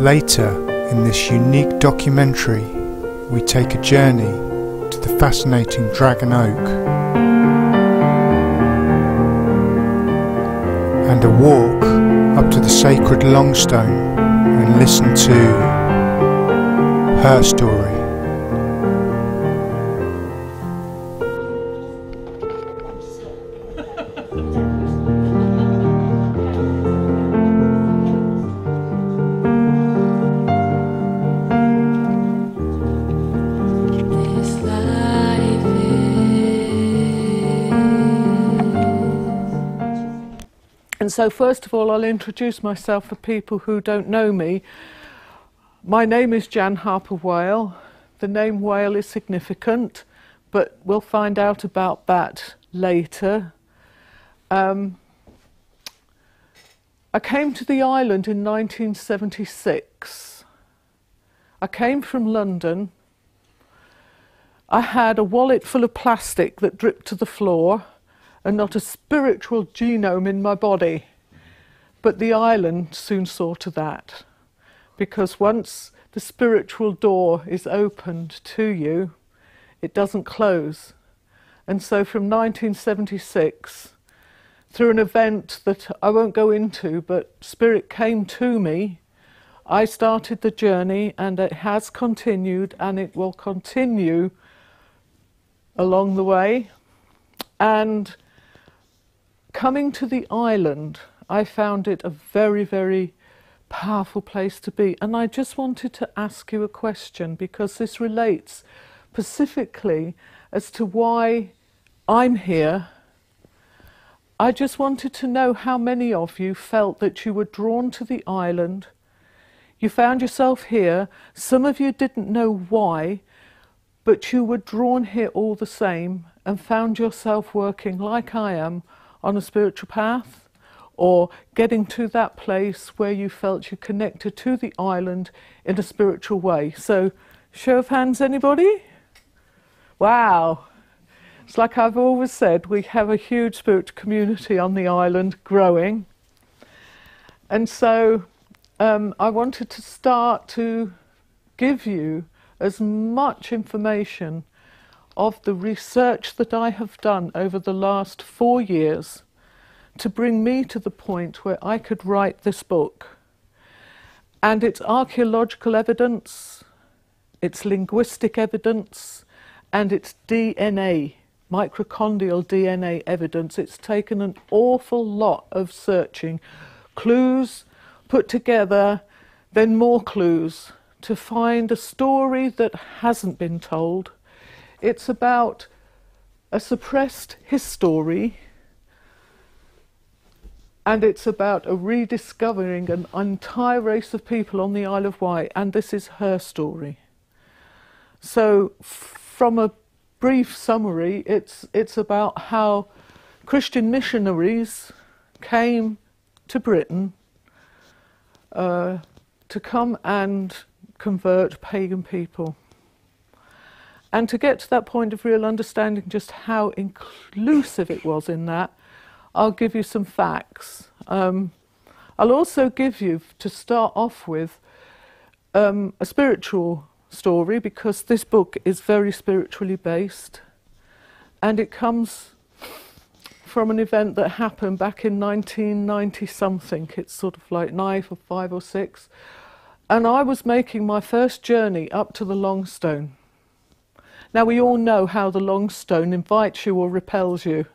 Later, in this unique documentary, we take a journey to the fascinating Dragon Oak and a walk up to the sacred Longstone and listen to her story. So, first of all, I'll introduce myself for people who don't know me. My name is Jan Harper Whale. The name Whale is significant, but we'll find out about that later. Um, I came to the island in 1976. I came from London. I had a wallet full of plastic that dripped to the floor and not a spiritual genome in my body. But the island soon saw to that. Because once the spiritual door is opened to you, it doesn't close. And so from 1976, through an event that I won't go into, but Spirit came to me, I started the journey and it has continued and it will continue along the way. And coming to the island, I found it a very, very powerful place to be. And I just wanted to ask you a question because this relates specifically as to why I'm here. I just wanted to know how many of you felt that you were drawn to the island. You found yourself here. Some of you didn't know why, but you were drawn here all the same and found yourself working like I am on a spiritual path or getting to that place where you felt you connected to the island in a spiritual way. So, show of hands, anybody? Wow. It's like I've always said, we have a huge spiritual community on the island growing. And so um, I wanted to start to give you as much information of the research that I have done over the last four years to bring me to the point where I could write this book. And it's archaeological evidence, it's linguistic evidence, and it's DNA, mitochondrial DNA evidence. It's taken an awful lot of searching, clues put together, then more clues to find a story that hasn't been told. It's about a suppressed history and it's about a rediscovering an entire race of people on the Isle of Wight, and this is her story. So, from a brief summary, it's, it's about how Christian missionaries came to Britain uh, to come and convert pagan people. And to get to that point of real understanding just how inclusive it was in that, I'll give you some facts. Um, I'll also give you, to start off with, um, a spiritual story because this book is very spiritually based and it comes from an event that happened back in 1990 something. It's sort of like nine or five or six. And I was making my first journey up to the Longstone. Now, we all know how the Longstone invites you or repels you.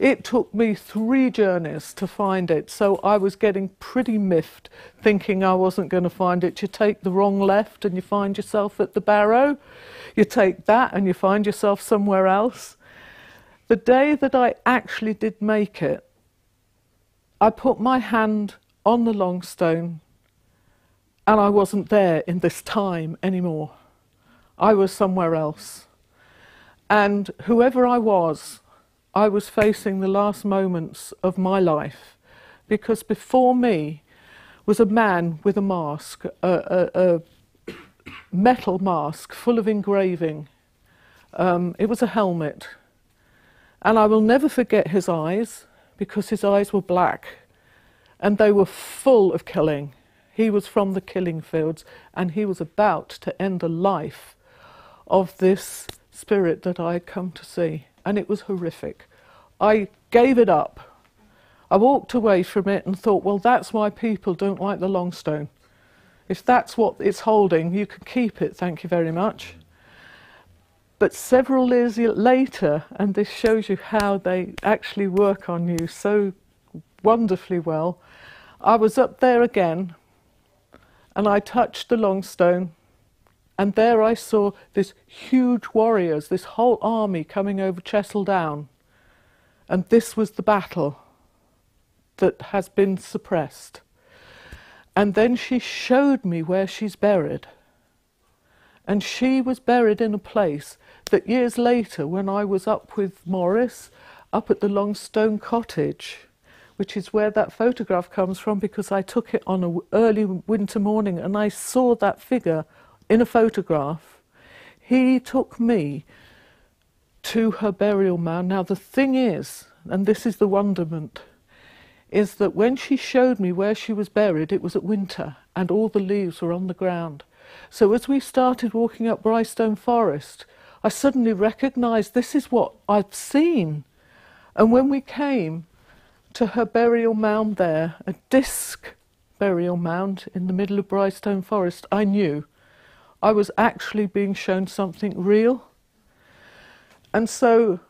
It took me three journeys to find it, so I was getting pretty miffed, thinking I wasn't going to find it. You take the wrong left and you find yourself at the Barrow. You take that and you find yourself somewhere else. The day that I actually did make it, I put my hand on the long stone and I wasn't there in this time anymore. I was somewhere else. And whoever I was, I was facing the last moments of my life because before me was a man with a mask, a, a, a metal mask full of engraving. Um, it was a helmet. And I will never forget his eyes because his eyes were black and they were full of killing. He He was from the killing fields and he was about to end the life of this spirit that I had come to see. And it was horrific. I gave it up. I walked away from it and thought, well, that's why people don't like the Longstone. If that's what it's holding, you can keep it, thank you very much. But several years later, and this shows you how they actually work on you so wonderfully well, I was up there again and I touched the Longstone, and there I saw this huge warriors, this whole army coming over Chessell Down. And this was the battle that has been suppressed. And then she showed me where she's buried. And she was buried in a place that years later, when I was up with Morris, up at the Longstone Cottage, which is where that photograph comes from because I took it on an early winter morning and I saw that figure in a photograph. He took me to her burial mound. Now, the thing is, and this is the wonderment, is that when she showed me where she was buried, it was at winter and all the leaves were on the ground. So as we started walking up Brighstone Forest, I suddenly recognised this is what I've seen. And when we came to her burial mound there, a disc burial mound in the middle of Brighstone Forest, I knew I was actually being shown something real. And so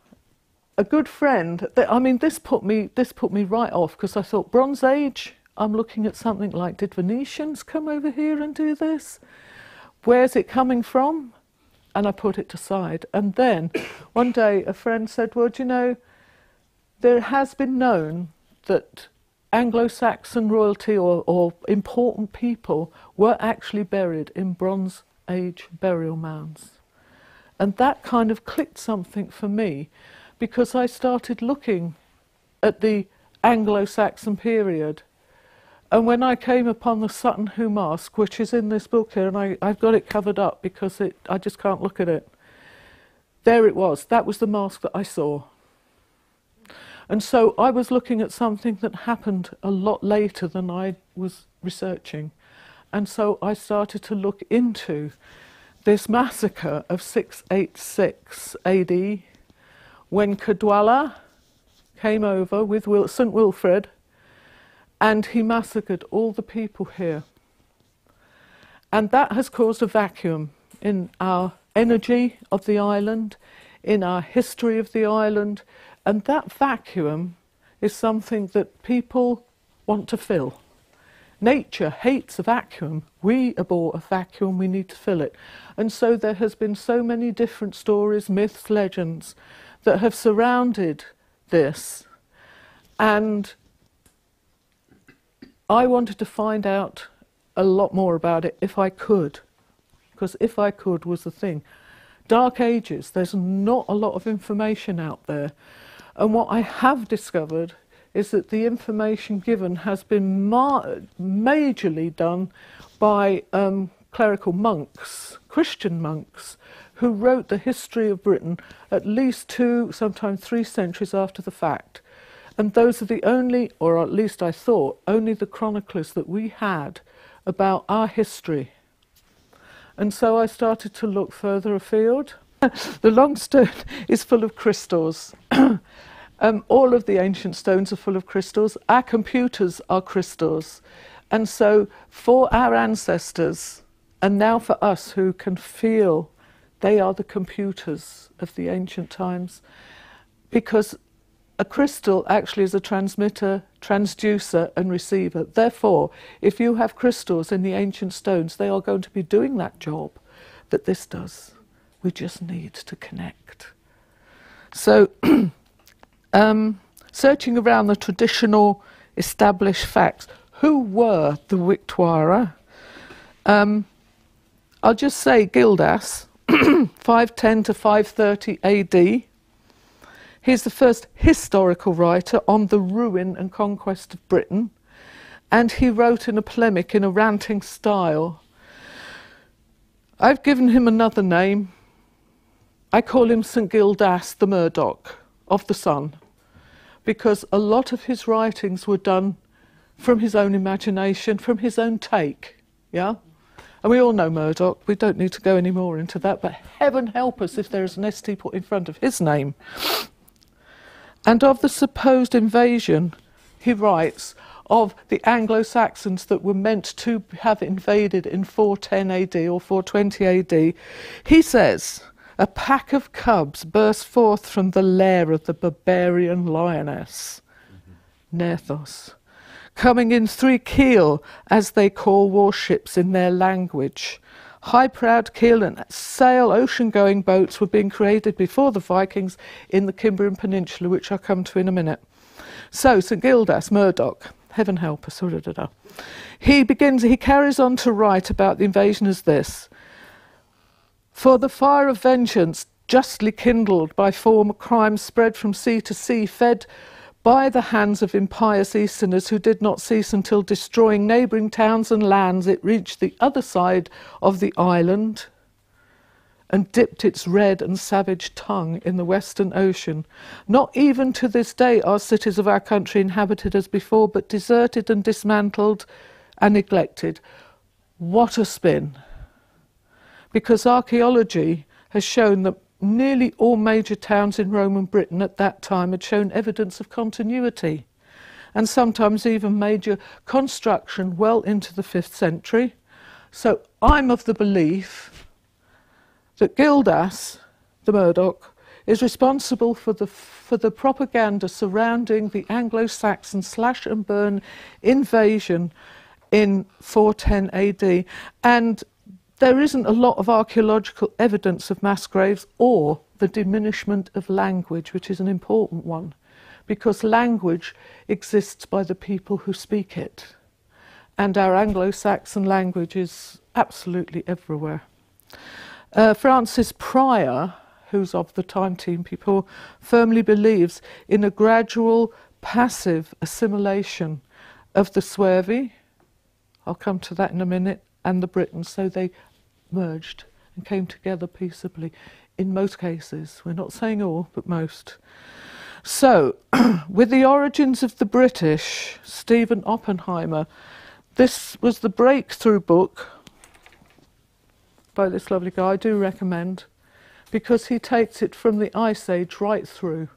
a good friend, I mean this put me this put me right off because I thought Bronze Age, I'm looking at something like did Venetians come over here and do this? Where's it coming from? And I put it aside. And then one day a friend said, Well, do you know, there has been known that Anglo Saxon royalty or, or, important people were actually buried in Bronze Age burial mounds. And that kind of clicked something for me because I started looking at the Anglo Saxon period. And when I came upon the Sutton Hoo Mask, which is in this book here, and I, I've got it covered up because it, I just can't look at it, there it was. That was the mask that I saw. And so I was looking at something that happened a lot later than I was researching. And so I started to look into this massacre of 686 AD when Caedwalla came over with Wil- St. Wilfrid and he massacred all the people here. And that has caused a vacuum in our energy of the island, in our history of the island, and that vacuum is something that people want to fill. Nature hates a vacuum. We abhor a vacuum, we need to fill it. And so there has been so many different stories, myths, legends that have surrounded this. And I wanted to find out a lot more about it if I could. Because if I could was the thing. Dark Ages, there's not a lot of information out there. And what I have discovered is that the information given has been ma- majorly done by um, clerical monks, Christian monks, who wrote the history of Britain at least two, sometimes three centuries after the fact. And those are the only, or at least I thought, only the chroniclers that we had about our history. And so I started to look further afield. the Longstone is full of crystals. Um, all of the ancient stones are full of crystals. Our computers are crystals. And so, for our ancestors, and now for us who can feel they are the computers of the ancient times, because a crystal actually is a transmitter, transducer, and receiver. Therefore, if you have crystals in the ancient stones, they are going to be doing that job that this does. We just need to connect. So, um, searching around the traditional established facts, who were the Wihtwara? Um, I'll just say Gildas, 510 to 530 AD. He's the first historical writer on the ruin and conquest of Britain, and he wrote in a polemic in a ranting style. I've given him another name. I call him St. Gildas the Murdoch of the Sun because a lot of his writings were done from his own imagination, from his own take. Yeah? And we all know Murdoch. We don't need to go any more into that, but heaven help us if there is an ST put in front of his name. And of the supposed invasion, he writes, of the Anglo Saxons that were meant to have invaded in 410 AD or 420 AD, he says, a pack of cubs burst forth from the lair of the barbarian lioness, mm-hmm. Nerthos, coming in three keel, as they call warships in their language. High proud keel and sail ocean going boats were being created before the Vikings in the Cimbrian Peninsula, which I'll come to in a minute. So, St Gildas, Murdoch, heaven help us, da, da, da. he begins, he carries on to write about the invasion as this For the fire of vengeance, justly kindled by former crimes spread from sea to sea, fed by the hands of impious Easterners who did not cease until destroying neighbouring towns and lands, it reached the other side of the island and dipped its red and savage tongue in the Western Ocean. Not even to this day are cities of our country inhabited as before, but deserted and dismantled and neglected. What a spin! Because archaeology has shown that nearly all major towns in Roman Britain at that time had shown evidence of continuity, and sometimes even major construction well into the 5th century. So I'm of the belief that Gildas, the Murdoch, is responsible for the, for the propaganda surrounding the Anglo Saxon slash and burn invasion in 410 AD. And there isn't a lot of archaeological evidence of mass graves or the diminishment of language, which is an important one, because language exists by the people who speak it. And our Anglo Saxon language is absolutely everywhere. Uh, Francis Pryor, who's of the Time Team people, firmly believes in a gradual passive assimilation of the Suevi, I'll come to that in a minute, and the Britons. So they merged and came together peaceably in most cases. We're not saying all, but most. So, with the origins of the British, Stephen Oppenheimer, this was the breakthrough book by this lovely guy, I do recommend, because he takes it from the Ice Age right through.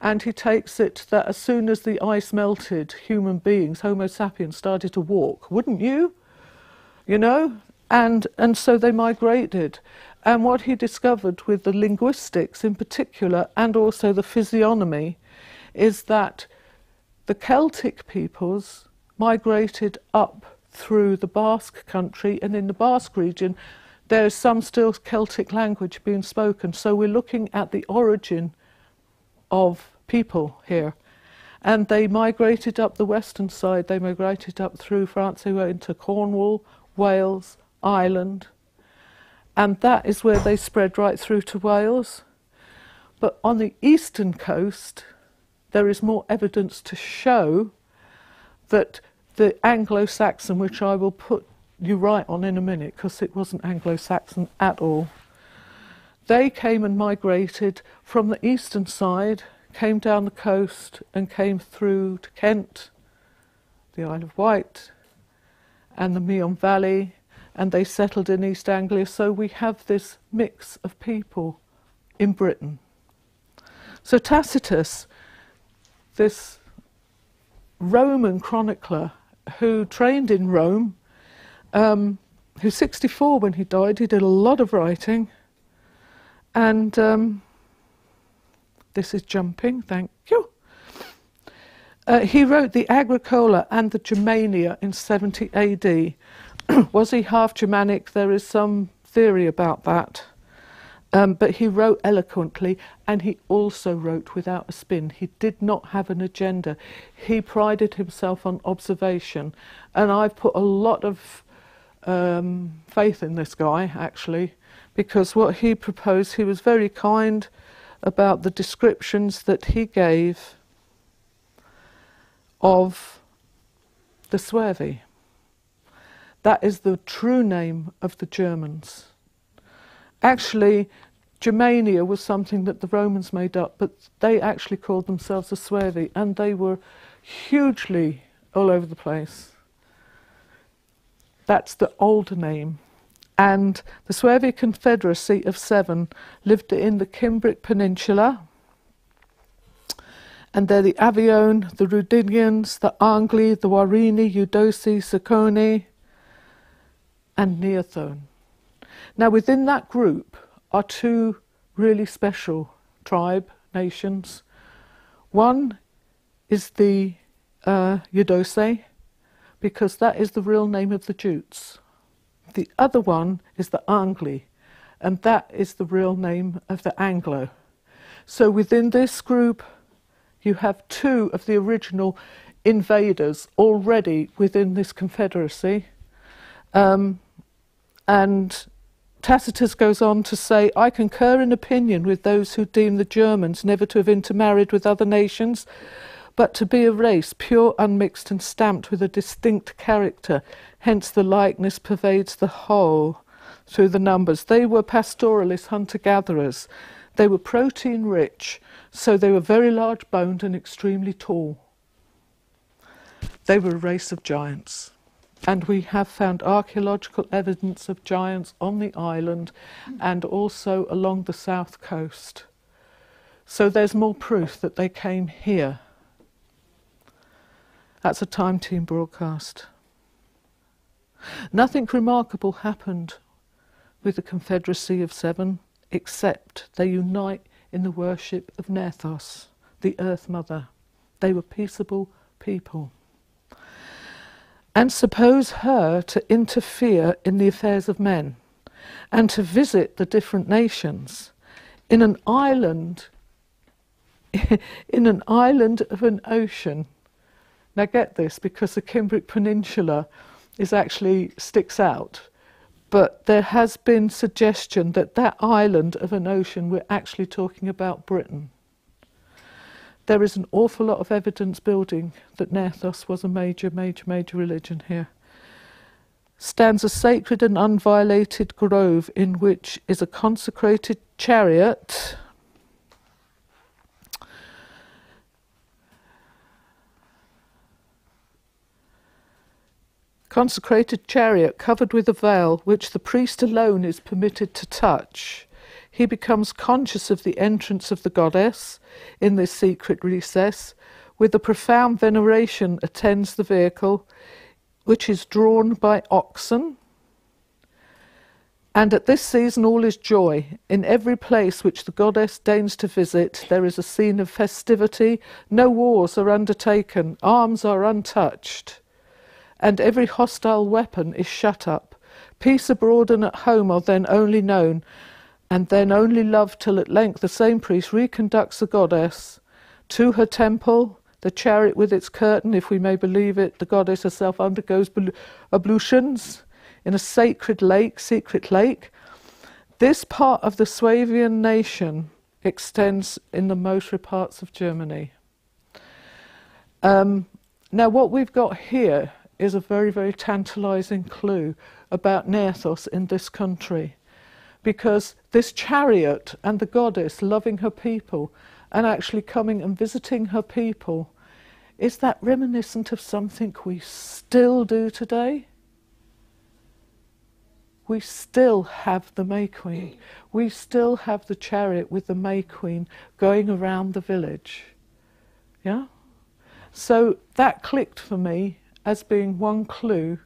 And he takes it that as soon as the ice melted, human beings, Homo sapiens, started to walk. Wouldn't you? You know? And, and so they migrated. And what he discovered with the linguistics in particular, and also the physiognomy, is that the Celtic peoples migrated up through the Basque country, and in the Basque region, there is some still Celtic language being spoken. So we're looking at the origin of people here. And they migrated up the western side, they migrated up through France, they went into Cornwall, Wales, Ireland, and that is where they spread right through to Wales. But on the eastern coast, there is more evidence to show that the Anglo Saxon, which I will put you right on in a minute because it wasn't Anglo Saxon at all. They came and migrated from the eastern side, came down the coast, and came through to Kent, the Isle of Wight, and the Meon Valley, and they settled in East Anglia. So we have this mix of people in Britain. So Tacitus, this Roman chronicler who trained in Rome, um, who's 64 when he died. He did a lot of writing. And um, this is jumping, thank you. Uh, he wrote the Agricola and the Germania in 70 AD. Was he half Germanic? There is some theory about that. Um, but he wrote eloquently and he also wrote without a spin. He did not have an agenda. He prided himself on observation. And I've put a lot of um, faith in this guy, actually, because what he proposed, he was very kind about the descriptions that he gave of the Suevi. That is the true name of the Germans. Actually, Germania was something that the Romans made up, but they actually called themselves the Suevi, and they were hugely all over the place. That's the older name. And the Suevia Confederacy of Seven lived in the Cimbric Peninsula. And they're the Avione, the Rudinians, the Angli, the Warini, Eudoci, Sacconi, and Neothone. Now, within that group are two really special tribe nations. One is the uh, Eudoce, because that is the real name of the Jutes. The other one is the Angli, and that is the real name of the Anglo. So within this group, you have two of the original invaders already within this confederacy. Um, and Tacitus goes on to say, I concur in opinion with those who deem the Germans never to have intermarried with other nations, but to be a race pure, unmixed, and stamped with a distinct character, Hence, the likeness pervades the whole through the numbers. They were pastoralists, hunter gatherers. They were protein rich, so they were very large boned and extremely tall. They were a race of giants. And we have found archaeological evidence of giants on the island and also along the south coast. So there's more proof that they came here. That's a Time Team broadcast. Nothing remarkable happened with the Confederacy of Seven except they unite in the worship of Nethos, the Earth Mother. They were peaceable people. And suppose her to interfere in the affairs of men and to visit the different nations in an island in an island of an ocean. Now get this because the Cimbric Peninsula is actually sticks out. But there has been suggestion that that island of an ocean, we're actually talking about Britain. There is an awful lot of evidence building that Nethos was a major, major, major religion here. Stands a sacred and unviolated grove in which is a consecrated chariot consecrated chariot covered with a veil which the priest alone is permitted to touch. He becomes conscious of the entrance of the goddess in this secret recess. With a profound veneration attends the vehicle, which is drawn by oxen. And at this season all is joy. In every place which the goddess deigns to visit, there is a scene of festivity. No wars are undertaken, arms are untouched and every hostile weapon is shut up. Peace abroad and at home are then only known, and then only love till at length the same priest reconducts the goddess to her temple. The chariot with its curtain, if we may believe it, the goddess herself undergoes ablutions in a sacred lake, secret lake. This part of the Suevian nation extends in the most parts of Germany. Um, now, what we've got here is a very, very tantalizing clue about Nethos in this country. Because this chariot and the goddess loving her people and actually coming and visiting her people, is that reminiscent of something we still do today? We still have the May Queen. We still have the chariot with the May Queen going around the village. Yeah? So that clicked for me as being one clue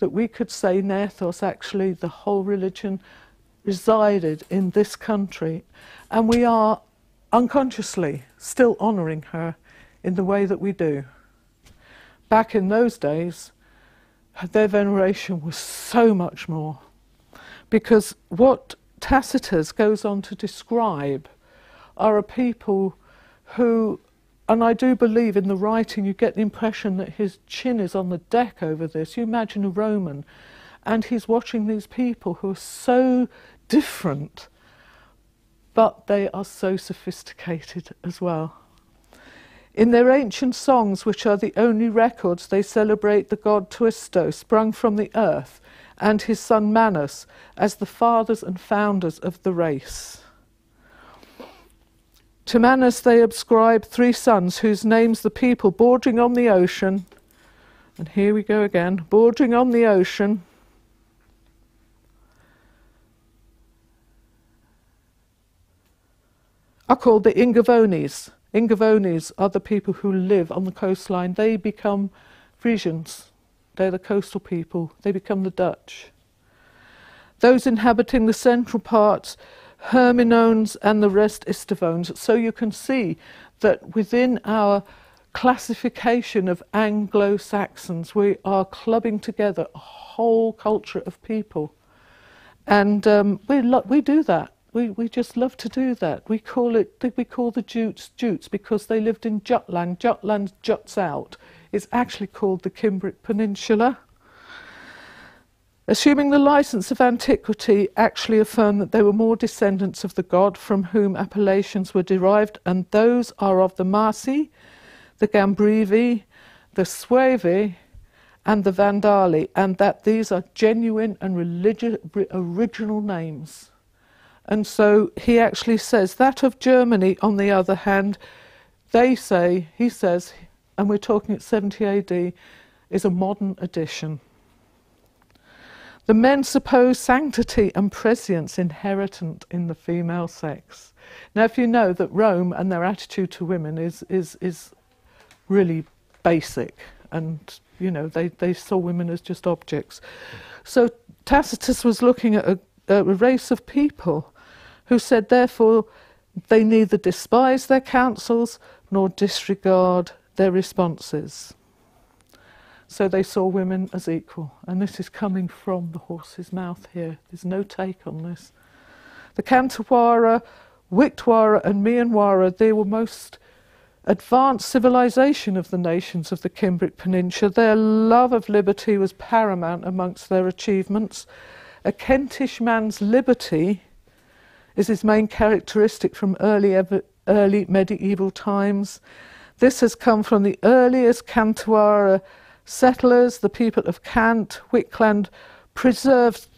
that we could say Nethos actually the whole religion resided in this country and we are unconsciously still honouring her in the way that we do. Back in those days, their veneration was so much more because what Tacitus goes on to describe are a people who and I do believe in the writing you get the impression that his chin is on the deck over this. You imagine a Roman, and he's watching these people who are so different, but they are so sophisticated as well. In their ancient songs, which are the only records, they celebrate the god Tuisto, sprung from the earth, and his son Manus as the fathers and founders of the race. To Manus they ascribe three sons, whose names the people bordering on the ocean And here we go again, bordering on the ocean. Are called the Ingavones. Ingavones are the people who live on the coastline. They become Frisians. They're the coastal people. They become the Dutch. Those inhabiting the central parts, Herminones and the rest Istavones. So you can see that within our classification of Anglo Saxons, we are clubbing together a whole culture of people. And um, we, we do that. We, we just love to do that. We call it we call the Jutes Jutes because they lived in Jutland. Jutland juts out. It's actually called the Cimbric Peninsula. Assuming the license of antiquity actually affirm that they were more descendants of the god from whom appellations were derived, and those are of the Marsi, the Gambrivi, the Suevi, and the Vandali, and that these are genuine and religi- original names. And so he actually says that of Germany, on the other hand, they say, he says, and we're talking at 70 AD, is a modern addition. The men suppose sanctity and prescience inherent in the female sex. Now, if you know that Rome and their attitude to women is, is, is really basic, and you know, they, they saw women as just objects. So Tacitus was looking at a, a race of people who said, therefore, they neither despise their counsels nor disregard their responses. So they saw women as equal. And this is coming from the horse's mouth here. There's no take on this. The Kantawara, Wihtwara, and Meonwara, they were most advanced civilization of the nations of the Cimbric Peninsula. Their love of liberty was paramount amongst their achievements. A Kentish man's liberty is his main characteristic from early, early medieval times. This has come from the earliest Kantawara settlers, the people of Kant, Wickland, preserved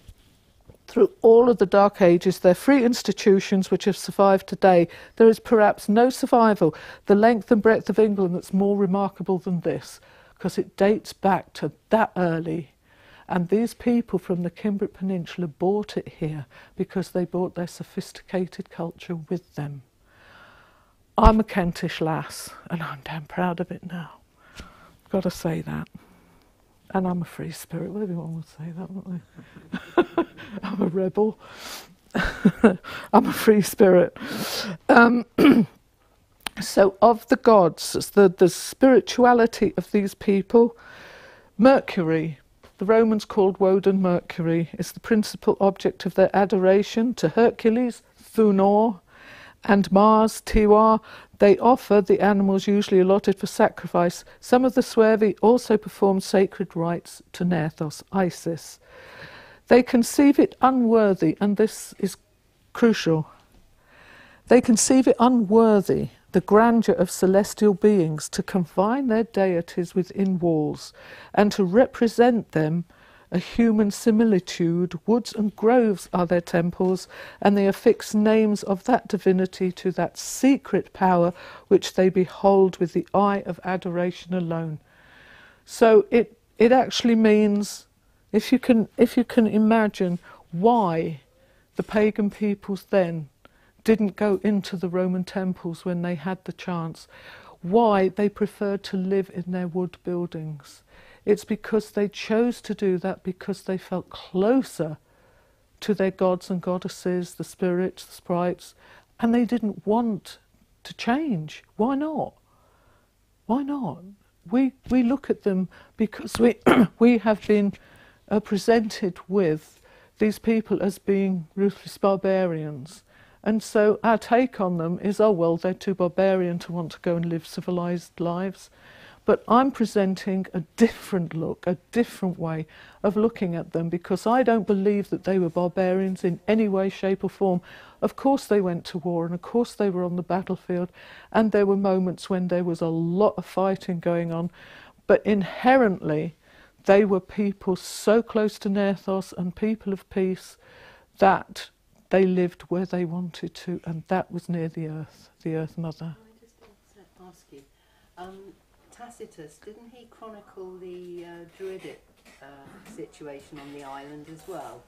through all of the Dark Ages their free institutions which have survived today. There is perhaps no survival, the length and breadth of England that's more remarkable than this, because it dates back to that early. And these people from the Cimbric Peninsula bought it here because they brought their sophisticated culture with them. I'm a Kentish lass, and I'm damn proud of it now. Got to say that. And I'm a free spirit. Well, everyone would say that, wouldn't they? I'm a rebel. I'm a free spirit. Um, so, of the gods, the, the spirituality of these people, Mercury, the Romans called Woden Mercury, is the principal object of their adoration to Hercules, Thunor, and Mars, Tiwa, they offer the animals usually allotted for sacrifice. Some of the Suevi also perform sacred rites to Nerthos, Isis. They conceive it unworthy, and this is crucial. They conceive it unworthy, the grandeur of celestial beings, to confine their deities within walls and to represent them a human similitude. Woods and groves are their temples, and they affix names of that divinity to that secret power which they behold with the eye of adoration alone. So it it actually means if you can if you can imagine why the pagan peoples then didn't go into the Roman temples when they had the chance, why they preferred to live in their wood buildings it's because they chose to do that because they felt closer to their gods and goddesses, the spirits, the sprites, and they didn't want to change. Why not? Why not? We, we look at them because we, we have been uh, presented with these people as being ruthless barbarians. And so our take on them is, oh, well, they're too barbarian to want to go and live civilized lives. But I'm presenting a different look, a different way of looking at them because I don't believe that they were barbarians in any way, shape, or form. Of course, they went to war and of course, they were on the battlefield, and there were moments when there was a lot of fighting going on. But inherently, they were people so close to Nerthos and people of peace that they lived where they wanted to, and that was near the earth, the earth mother. I just ask you? Um, Tacitus, didn't he chronicle the uh, Druidic uh, situation on the island as well?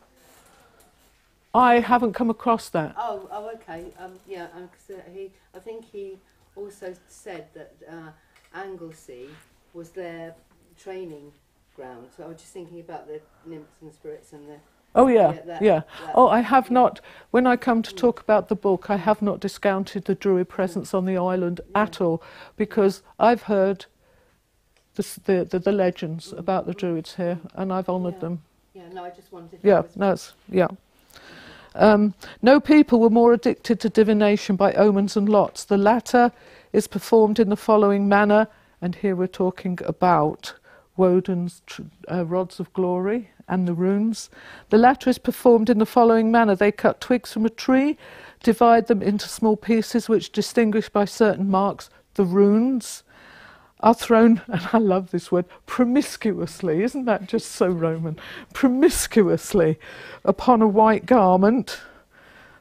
I haven't come across that. Oh, oh, okay. Um, yeah, um, he. I think he also said that uh, Anglesey was their training ground. So I was just thinking about the nymphs and spirits and the. Oh yeah, Yeah, that- yeah. that- Oh, I have not. When I come to talk about the book, I have not discounted the Druid presence on the island at all, because I've heard the the, the, legends about the Druids here, and I've honoured them. Yeah, no, I just wanted. Yeah, that's yeah. Um, no people were more addicted to divination by omens and lots. The latter is performed in the following manner, and here we're talking about Woden's tr- uh, rods of glory and the runes. The latter is performed in the following manner: they cut twigs from a tree, divide them into small pieces which distinguish by certain marks the runes. Are thrown, and I love this word, promiscuously. Isn't that just so Roman? Promiscuously upon a white garment.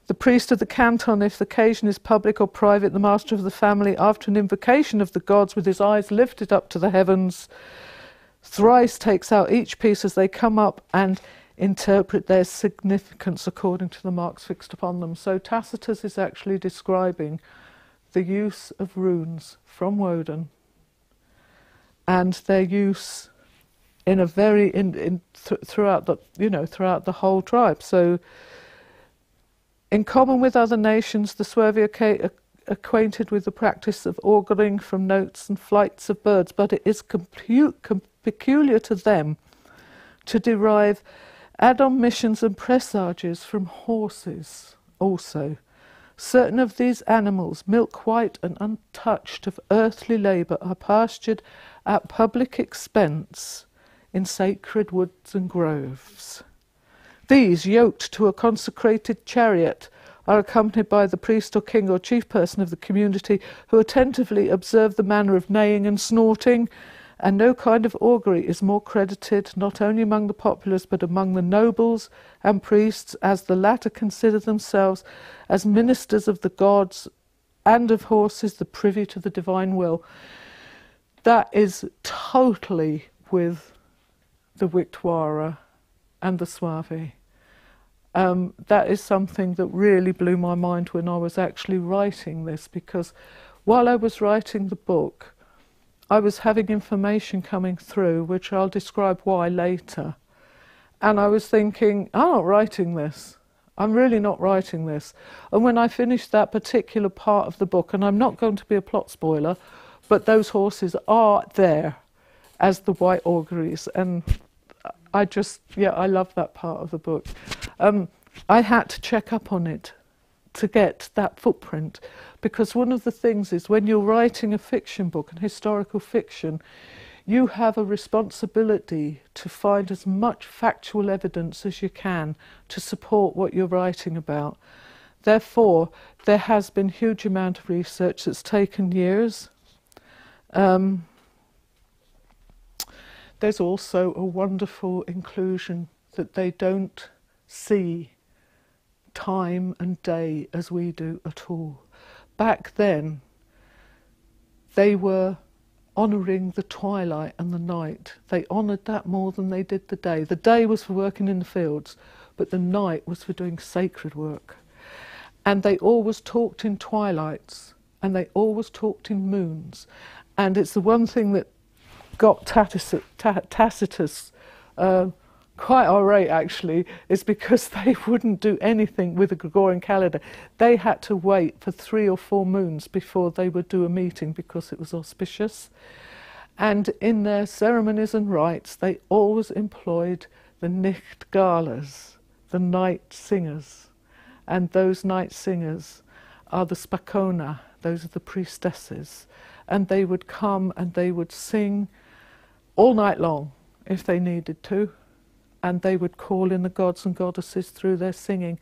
The priest of the canton, if the occasion is public or private, the master of the family, after an invocation of the gods with his eyes lifted up to the heavens, thrice takes out each piece as they come up and interpret their significance according to the marks fixed upon them. So Tacitus is actually describing the use of runes from Woden and their use in a very in, in th- throughout the you know throughout the whole tribe. So, in common with other nations, the Swervi are acquainted with the practice of auguring from notes and flights of birds, but it is compu- com- peculiar to them to derive admonitions and presages from horses also. Certain of these animals, milk white and untouched of earthly labour, are pastured at public expense in sacred woods and groves. These, yoked to a consecrated chariot, are accompanied by the priest or king or chief person of the community who attentively observe the manner of neighing and snorting, and no kind of augury is more credited not only among the populace but among the nobles and priests, as the latter consider themselves as ministers of the gods and of horses, the privy to the divine will. That is totally with the Wihtwara and the Suevi. Um, that is something that really blew my mind when I was actually writing this because while I was writing the book, I was having information coming through, which I'll describe why later. And I was thinking, I'm not writing this. I'm really not writing this. And when I finished that particular part of the book, and I'm not going to be a plot spoiler, but those horses are there as the white auguries. And I just, yeah, I love that part of the book. Um, I had to check up on it to get that footprint because one of the things is when you're writing a fiction book, an historical fiction, you have a responsibility to find as much factual evidence as you can to support what you're writing about. Therefore, there has been huge amount of research that's taken years. Um, there's also a wonderful inclusion that they don't see time and day as we do at all. Back then, they were honouring the twilight and the night. They honoured that more than they did the day. The day was for working in the fields, but the night was for doing sacred work. And they always talked in twilights, and they always talked in moons. And it's the one thing that got Tacitus, Tacitus uh, quite irate actually is because they wouldn't do anything with the Gregorian calendar. They had to wait for three or four moons before they would do a meeting because it was auspicious. And in their ceremonies and rites, they always employed the Nicht Galas, the night singers. And those night singers are the Spacona, those are the priestesses. And they would come and they would sing all night long if they needed to and they would call in the gods and goddesses through their singing.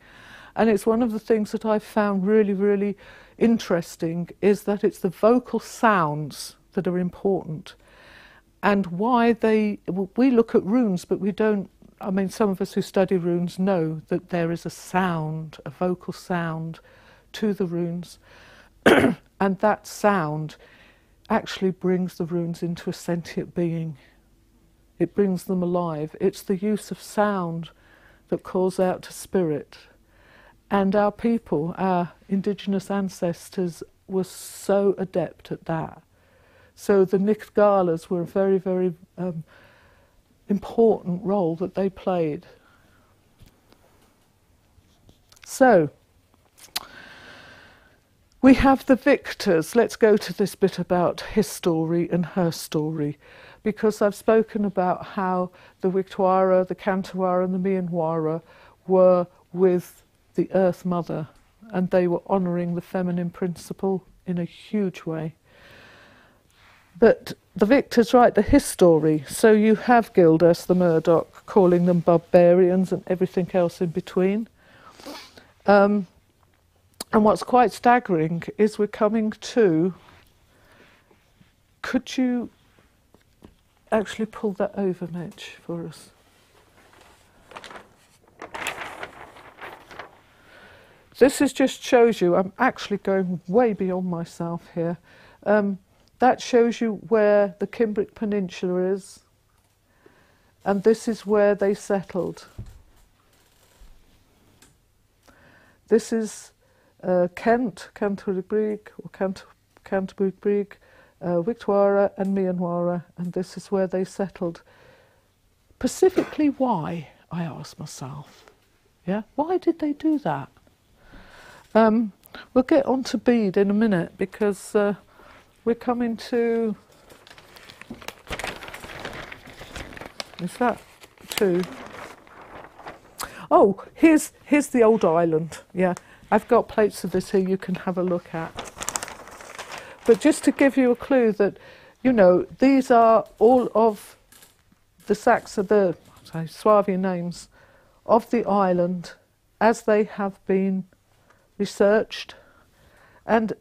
And it's one of the things that I've found really, really interesting is that it's the vocal sounds that are important and why they. We look at runes, but we don't. I mean, some of us who study runes know that there is a sound, a vocal sound to the runes, and that sound actually brings the runes into a sentient being. It brings them alive. It's the use of sound that calls out to spirit. And our people, our indigenous ancestors, were so adept at that. So the Nikgalas were a very, very um, important role that they played. So, we have the victors. Let's go to this bit about his story and her story, because I've spoken about how the Wihtwara, the Kantawara, and the Meonwara were with the Earth Mother, and they were honouring the feminine principle in a huge way. But the victors write the history, so you have Gildas the Murdoch calling them barbarians and everything else in between. Um, and what's quite staggering is we're coming to. Could you actually pull that over, Mitch, for us? This is just shows you I'm actually going way beyond myself here. Um, that shows you where the Cimbric Peninsula is, and this is where they settled. This is uh, Kent, Canterbury Brig, or Cant- Canterbury Brig, uh, Wihtwara and Meonwara, and this is where they settled. Specifically, why? I asked myself. Yeah, why did they do that? Um, we'll get on to Bede in a minute because uh, we're coming to. Is that two? Oh, here's here's the old island. Yeah, I've got plates of this here you can have a look at. But just to give you a clue that, you know, these are all of the Saxa, the sorry, names of the island as they have been researched. And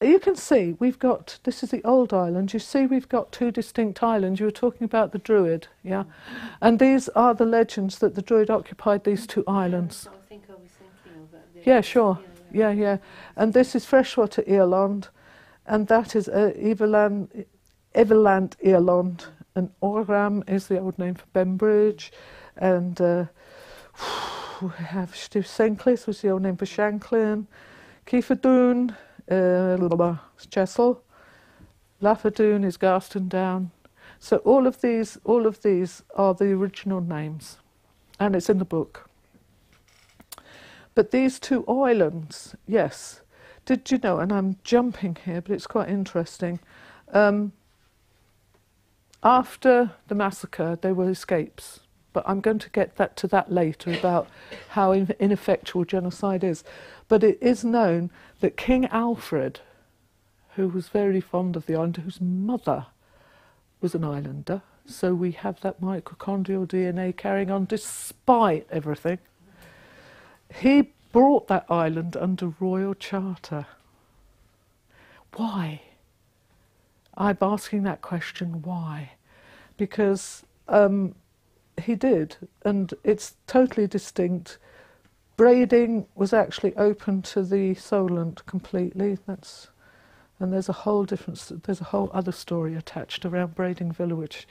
you can see we've got this is the old island. You see we've got two distinct islands. You were talking about the Druid, yeah? And these are the legends that the Druid occupied these two islands. I think I was thinking of that. Yeah, sure. Yeah, yeah. And this is freshwater Earland, and that is uh, Everland, Everland. And Oram is the old name for Bembridge, and uh, we have Stu Senclis was the old name for Shanklin, Kieferdoon, uh, Chessell, Lafferdoon is Garston Down. So all of these, all of these are the original names, and it's in the book. But these two islands, yes. Did you know, and I'm jumping here, but it's quite interesting. Um, after the massacre, there were escapes, but I'm going to get that to that later about how in- ineffectual genocide is. But it is known that King Alfred, who was very fond of the island, whose mother was an islander, so we have that mitochondrial DNA carrying on despite everything. He brought that island under royal charter. Why? I'm asking that question why? Because um, he did, and it's totally distinct. Brading was actually open to the Solent completely. That's and there's a whole different, there's a whole other story attached around Brading Villa, which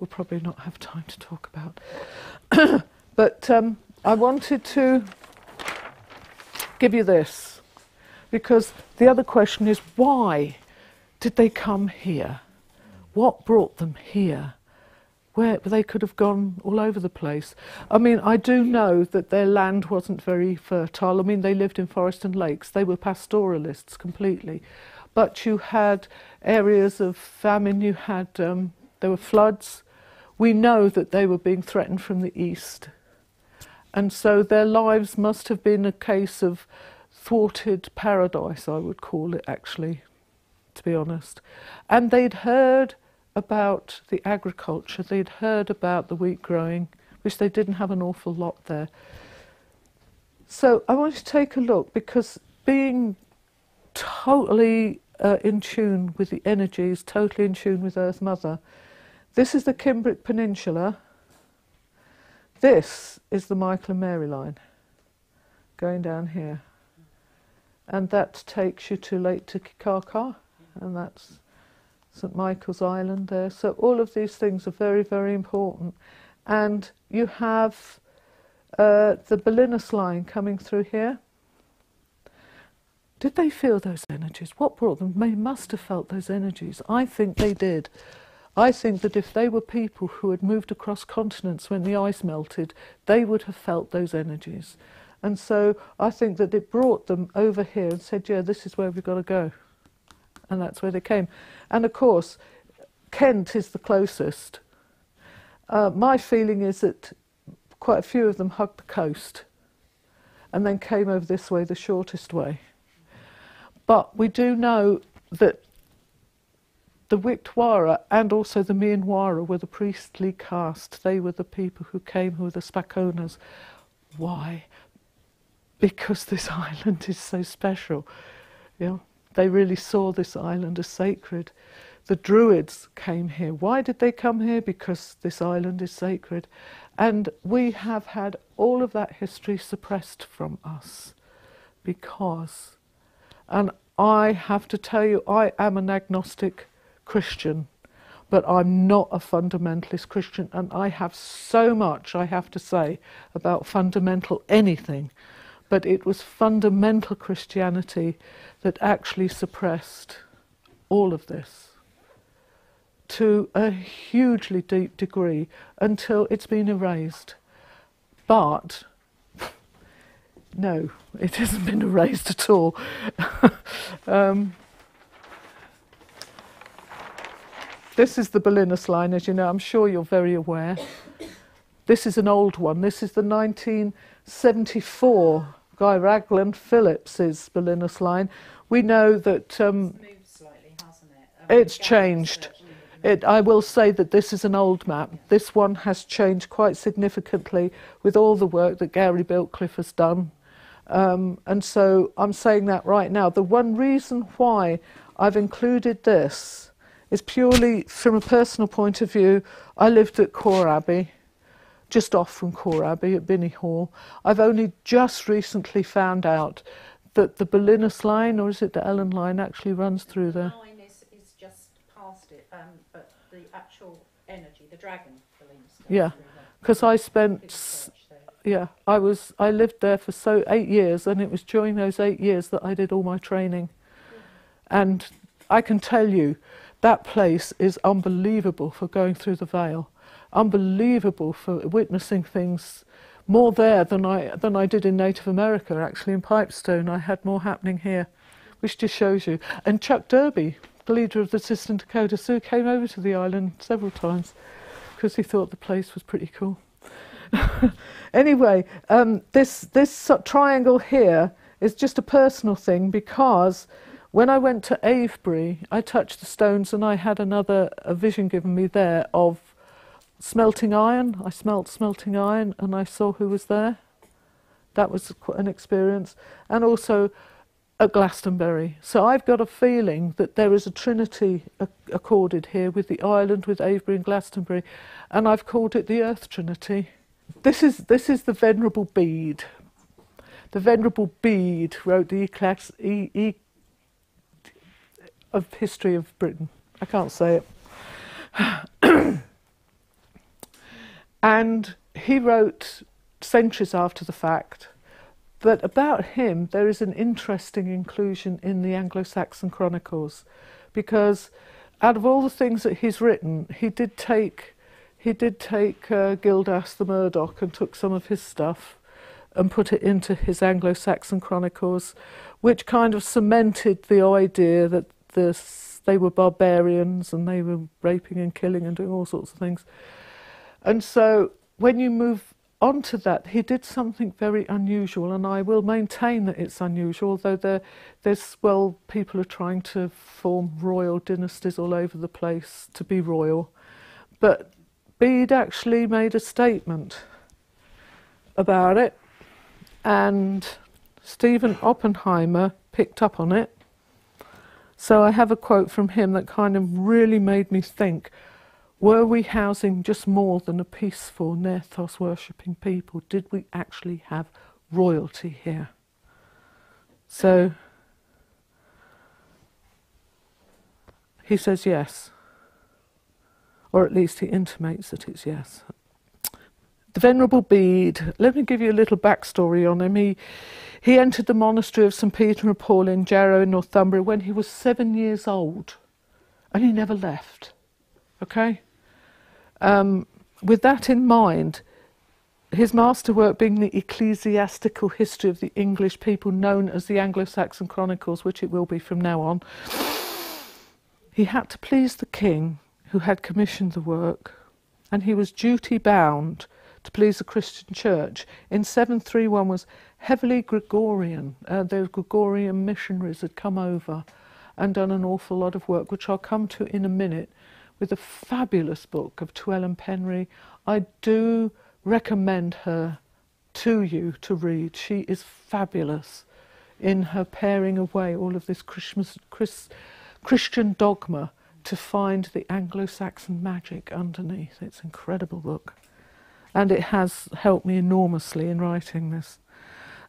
we'll probably not have time to talk about. but um, I wanted to give you this because the other question is why did they come here? What brought them here? Where they could have gone all over the place. I mean, I do know that their land wasn't very fertile. I mean, they lived in forest and lakes. They were pastoralists completely. But you had areas of famine. You had um, there were floods. We know that they were being threatened from the east, and so their lives must have been a case of thwarted paradise. I would call it actually, to be honest. And they'd heard about the agriculture. They'd heard about the wheat growing, which they didn't have an awful lot there. So I want to take a look because being totally uh, in tune with the energies, totally in tune with Earth Mother. This is the Cimbric Peninsula. This is the Michael and Mary line going down here. And that takes you to Lake Tikikaka, and that's St Michael's Island there. So all of these things are very, very important. And you have uh, the Belinus line coming through here. Did they feel those energies? What brought them? They must have felt those energies. I think they did. I think that if they were people who had moved across continents when the ice melted, they would have felt those energies. And so I think that it brought them over here and said, yeah, this is where we've got to go. And that's where they came. And of course, Kent is the closest. Uh, my feeling is that quite a few of them hugged the coast and then came over this way, the shortest way. But we do know that the Wihtwara and also the Meonwara were the priestly caste. They were the people who came, who were the Spakonas. Why? Because this island is so special. You know, they really saw this island as sacred. The Druids came here. Why did they come here? Because this island is sacred. And we have had all of that history suppressed from us because, and I have to tell you, I am an agnostic Christian, but I'm not a fundamentalist Christian, and I have so much I have to say about fundamental anything. But it was fundamental Christianity that actually suppressed all of this to a hugely deep degree until it's been erased. But no, it hasn't been erased at all. um, this is the Belinus line, as you know, I'm sure you're very aware. This is an old one. This is the 1974 Guy Ragland Phillips's Belinus line. We know that um, slightly, it? I it's changed. searching at the It, I will say that this is an old map. This one has changed quite significantly with all the work that Gary Biltcliffe has done. Um, and so I'm saying that right now. The one reason why I've included this is purely from a personal point of view. I lived at Quarr Abbey, just off from Quarr Abbey at Binney Hall. I've only just recently found out that the Belinus line, or is it the Elen line, actually runs through there. The line is, is just past it, um, but the actual energy, the dragon. Yeah. Because I spent Big s- church there. yeah, I was I lived there for so eight years, and it was during those eight years that I did all my training. And I can tell you, that place is unbelievable for going through the veil, unbelievable for witnessing things. More there than I than I did in Native America. Actually, in Pipestone, I had more happening here, which just shows you. And Chuck Derby, the leader of the Sisseton Dakota Sioux, came over to the island several times because he thought the place was pretty cool. anyway, um, this this triangle here is just a personal thing because when I went to Avebury, I touched the stones and I had another a vision given me there of smelting iron. I smelt smelting iron and I saw who was there. That was an experience, and also at Glastonbury. So I've got a feeling that there is a trinity ac- accorded here with the island, with Avebury and Glastonbury, and I've called it the Earth Trinity. This is this is the Venerable Bede. The Venerable Bede wrote the Eclax, e, e, of history of Britain. I can't say it. and he wrote centuries after the fact. But about him, there is an interesting inclusion in the Anglo Saxon Chronicles because out of all the things that he's written, he did take, he did take uh, Gildas the Murdoch and took some of his stuff and put it into his Anglo Saxon Chronicles, which kind of cemented the idea that this, they were barbarians and they were raping and killing and doing all sorts of things. And so when you move on to that, he did something very unusual, and I will maintain that it's unusual, although there, there's, well, people are trying to form royal dynasties all over the place to be royal. But Bede actually made a statement about it, and Stephen Oppenheimer picked up on it. So I have a quote from him that kind of really made me think were we housing just more than a peaceful Nerthos worshipping people? Did we actually have royalty here? So He says yes. Or at least he intimates that it's yes. The Venerable Bede, let me give you a little backstory on him. He, he entered the monastery of St. Peter and Paul in Jarrow in Northumbria when he was seven years old, and he never left. Okay? Um, with that in mind, his masterwork being the ecclesiastical history of the English people known as the Anglo Saxon Chronicles, which it will be from now on, he had to please the king who had commissioned the work, and he was duty bound to please the Christian church. In 731 was heavily Gregorian. Uh, those Gregorian missionaries had come over and done an awful lot of work, which I'll come to in a minute, with a fabulous book of Twellen Penry. I do recommend her to you to read. She is fabulous in her paring away all of this Christmas, Chris, Christian dogma to find the Anglo Saxon magic underneath. It's an incredible book. And it has helped me enormously in writing this.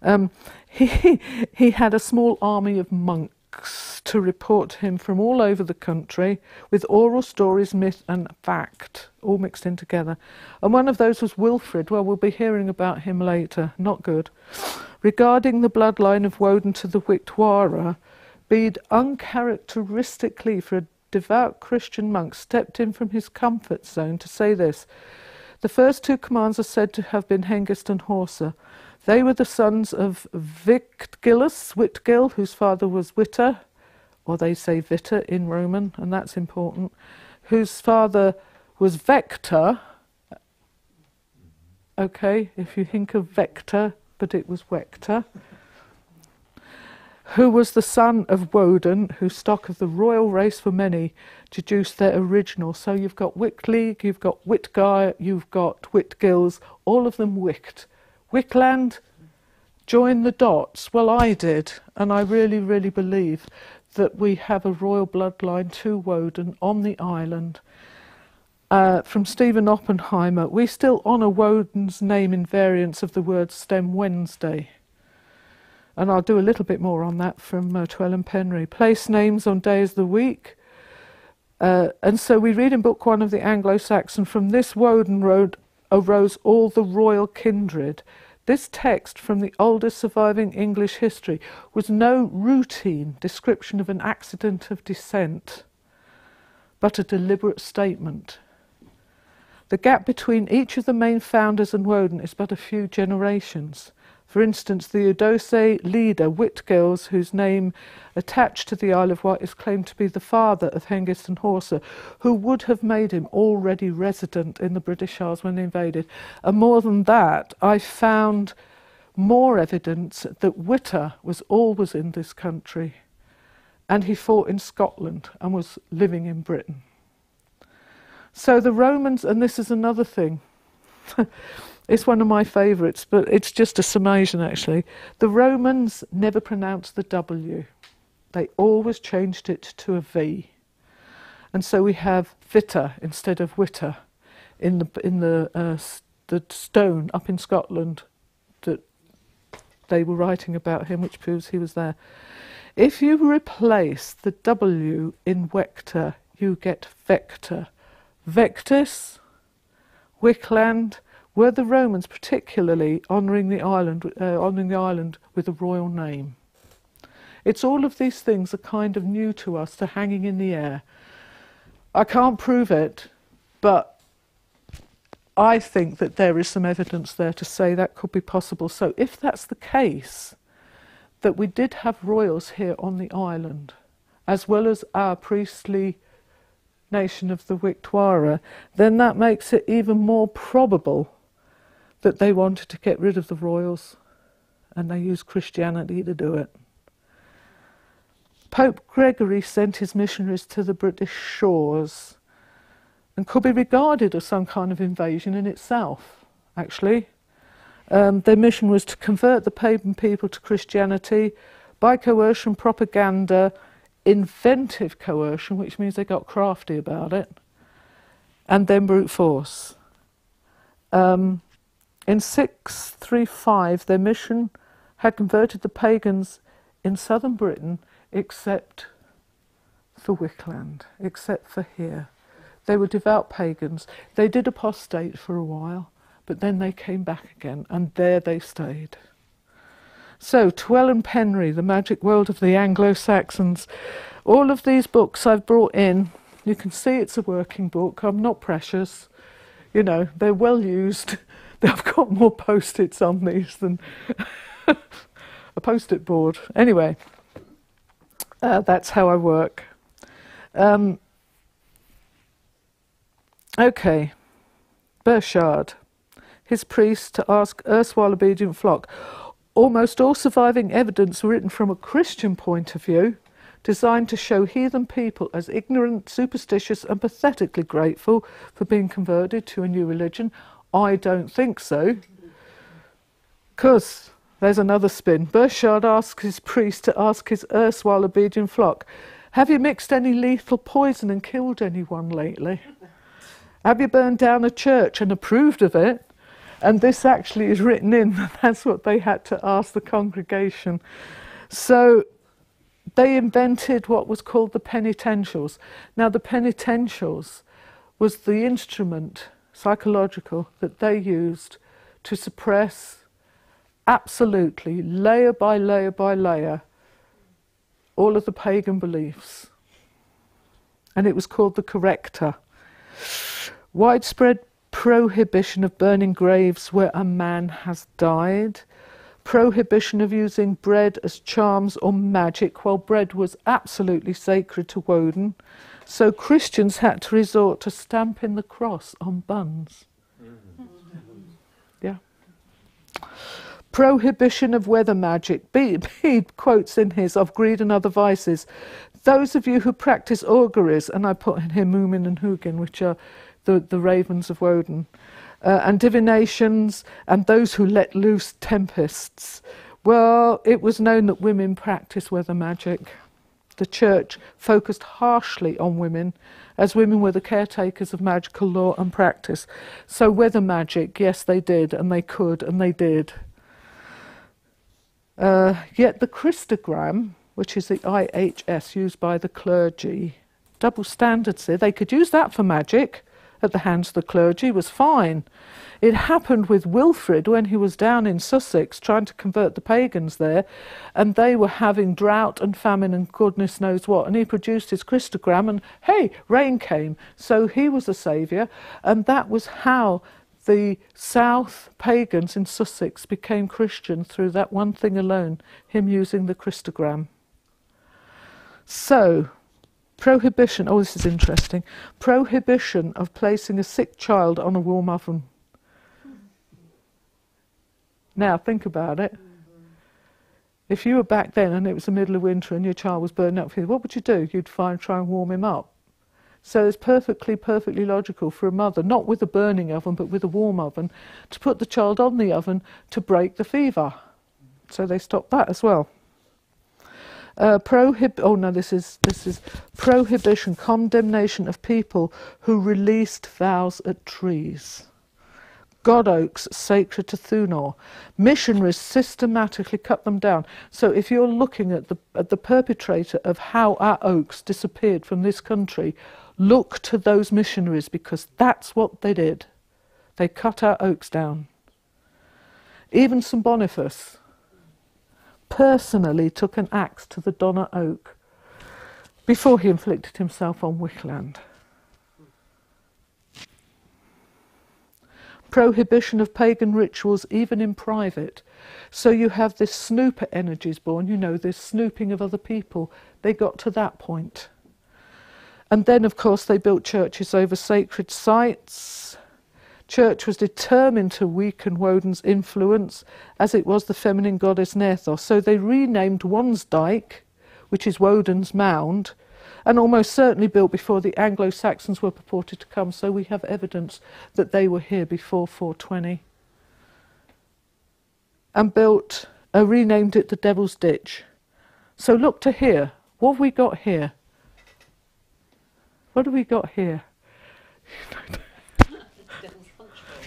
Um, he, he had a small army of monks to report him from all over the country with oral stories, myth, and fact all mixed in together. And one of those was Wilfrid. Well, we'll be hearing about him later. Not good. Regarding the bloodline of Woden to the Wihtwara, Bede uncharacteristically for a devout Christian monk stepped in from his comfort zone to say this. The first two commands are said to have been Hengist and Horsa. They were the sons of Victgillus, Whitgill, whose father was Witter, or they say Vita in Roman, and that's important, whose father was Vector. Okay, if you think of Vector, but it was Vector. Who was the son of Woden, whose stock of the royal race for many deduced their original. So you've got Wickleague, you've got Whitguy, you've got Whitgills, all of them Wicked. Wickland, join the dots. Well, I did, and I really, really believe that we have a royal bloodline to Woden on the island. Uh, from Stephen Oppenheimer, we still honour Woden's name in variants of the word stem Wednesday. And I'll do a little bit more on that from uh, Twellen Penry. Place names on days of the week. Uh, and so we read in Book One of the Anglo Saxon from this Woden road arose all the royal kindred. This text from the oldest surviving English history was no routine description of an accident of descent, but a deliberate statement. The gap between each of the main founders and Woden is but a few generations. For instance, the Eudose leader, Whitgills, whose name attached to the Isle of Wight is claimed to be the father of Hengist and Horsa, who would have made him already resident in the British Isles when invaded. And more than that, I found more evidence that Witter was always in this country and he fought in Scotland and was living in Britain. So the Romans, and this is another thing. It's one of my favourites, but it's just a summation actually. The Romans never pronounced the W, they always changed it to a V. And so we have Vita instead of Witter in the, in the, uh, the stone up in Scotland that they were writing about him, which proves he was there. If you replace the W in vector, you get vector. Vectis, Wickland, were the Romans particularly honouring the island, uh, honouring the island with a royal name? It's all of these things are kind of new to us, to hanging in the air. I can't prove it, but I think that there is some evidence there to say that could be possible. So if that's the case, that we did have royals here on the island, as well as our priestly nation of the Wihtwara, then that makes it even more probable that they wanted to get rid of the royals and they used Christianity to do it. Pope Gregory sent his missionaries to the British shores and could be regarded as some kind of invasion in itself, actually. Um, their mission was to convert the pagan people to Christianity by coercion, propaganda, inventive coercion, which means they got crafty about it, and then brute force. Um, in 635, their mission had converted the pagans in southern Britain, except for Wickland, except for here. They were devout pagans. They did apostate for a while, but then they came back again, and there they stayed. So, Twellen Penry, The Magic World of the Anglo Saxons. All of these books I've brought in. You can see it's a working book. I'm not precious. You know, they're well used. I've got more post its on these than a post it board. Anyway, uh, that's how I work. Um, okay, Burchard, his priest to ask erstwhile obedient flock. Almost all surviving evidence written from a Christian point of view, designed to show heathen people as ignorant, superstitious, and pathetically grateful for being converted to a new religion. I don't think so. Because there's another spin. Burchard asks his priest to ask his erstwhile obedient flock, Have you mixed any lethal poison and killed anyone lately? Have you burned down a church and approved of it? And this actually is written in, that's what they had to ask the congregation. So they invented what was called the penitentials. Now, the penitentials was the instrument, psychological, that they used to suppress absolutely, layer by layer by layer, all of the pagan beliefs. And it was called the corrector. Widespread prohibition of burning graves where a man has died, prohibition of using bread as charms or magic, while bread was absolutely sacred to Woden. So Christians had to resort to stamping the cross on buns. Yeah. Prohibition of weather magic. Bede quotes in his of greed and other vices. Those of you who practice auguries, and I put in here Munin and Hugin, which are the, the ravens of Woden, uh, and divinations, and those who let loose tempests. Well, it was known that women practice weather magic. The church focused harshly on women, as women were the caretakers of magical law and practice. So, weather magic, yes, they did, and they could, and they did. Uh, yet the Christogram, which is the IHS used by the clergy, double standards here, they could use that for magic at the hands of the clergy was fine. It happened with Wilfrid when he was down in Sussex trying to convert the pagans there, and they were having drought and famine and goodness knows what. And he produced his Christogram, and hey, rain came. So he was a saviour, and that was how the South pagans in Sussex became Christian through that one thing alone him using the Christogram. So, Prohibition, oh, this is interesting. Prohibition of placing a sick child on a warm oven. Now, think about it. If you were back then and it was the middle of winter and your child was burning up, here, what would you do? You'd find, try and warm him up. So it's perfectly, perfectly logical for a mother, not with a burning oven, but with a warm oven, to put the child on the oven to break the fever. So they stopped that as well. Uh, prohib- oh no, this is this is prohibition, condemnation of people who released vows at trees. God oaks sacred to Thunor. Missionaries systematically cut them down. So if you're looking at the at the perpetrator of how our oaks disappeared from this country, look to those missionaries because that's what they did. They cut our oaks down. Even St Boniface personally took an axe to the Donar Oak before he inflicted himself on Wickland. Prohibition of pagan rituals, even in private. So you have this snooper energies born, you know, this snooping of other people. They got to that point. And then, of course, they built churches over sacred sites church was determined to weaken Woden's influence as it was the feminine goddess Nerthos. So they renamed Wansdyke, which is Woden's mound, and almost certainly built before the Anglo Saxons were purported to come. So we have evidence that they were here before 420. And built, uh, renamed it the Devil's Ditch. So look to here. What have we got here? What have we got here?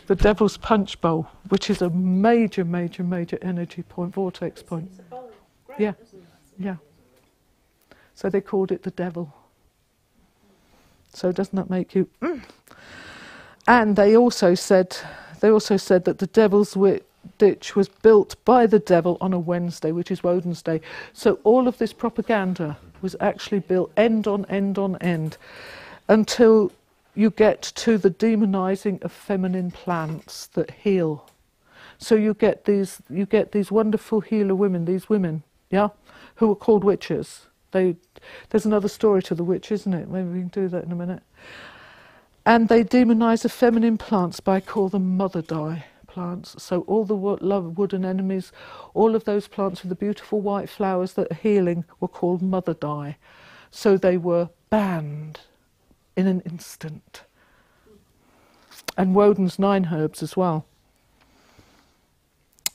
the Devil's Punch Bowl, which is a major, major, major energy point, vortex point. It's a bowl. Great, Yeah. Yeah. So they called it the Devil. So doesn't that make you? Mm? And they also said they also said that the Devil's Wit ditch was built by the devil on a Wednesday, which is Woden's Day. So all of this propaganda was actually built end on end on end until you get to the demonizing of feminine plants that heal. So you get these you get these wonderful healer women, these women, yeah, who are called witches. They there's another story to the witch, isn't it? Maybe we can do that in a minute. And they demonize the feminine plants by call them mother dye plants. So all the wo- love wood anemones, all of those plants with the beautiful white flowers that are healing were called mother dye. So they were banned in an instant. And Woden's nine herbs as well.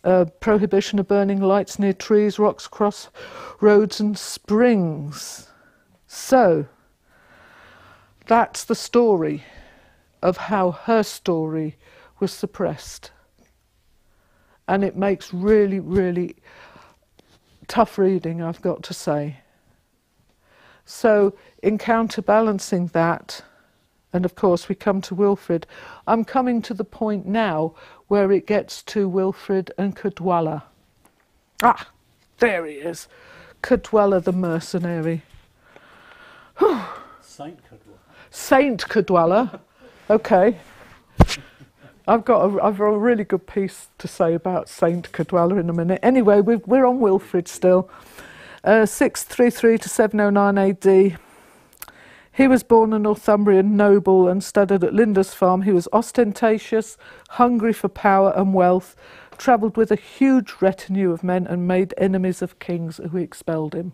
Uh, prohibition of burning lights near trees, rocks, cross roads, and springs. So, that's the story of how her story was suppressed. And it makes really, really tough reading, I've got to say. So, in counterbalancing that, and of course we come to Wilfred, I'm coming to the point now where it gets to Wilfred and Caedwalla. Ah, there he is. Caedwalla the mercenary. Saint Cadwell. Saint Caedwalla. Okay. I've got a, I've got a really good piece to say about Saint Caedwalla in a minute. Anyway, we've, we're on Wilfred still. Uh, 633 to 709 AD. He was born a Northumbrian noble and studied at Lindisfarne. He was ostentatious, hungry for power and wealth, travelled with a huge retinue of men and made enemies of kings who expelled him.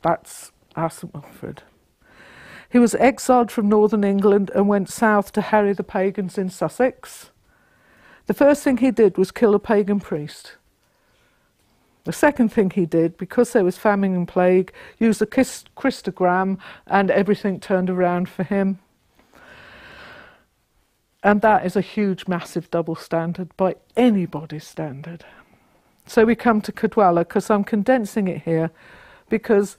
That's our St Wilfrid. He was exiled from northern England and went south to harry the pagans in Sussex. The first thing he did was kill a pagan priest. The second thing he did, because there was famine and plague, used Chris- Christogram and everything turned around for him. And that is a huge, massive double standard by anybody's standard. So we come to Caedwalla because I'm condensing it here because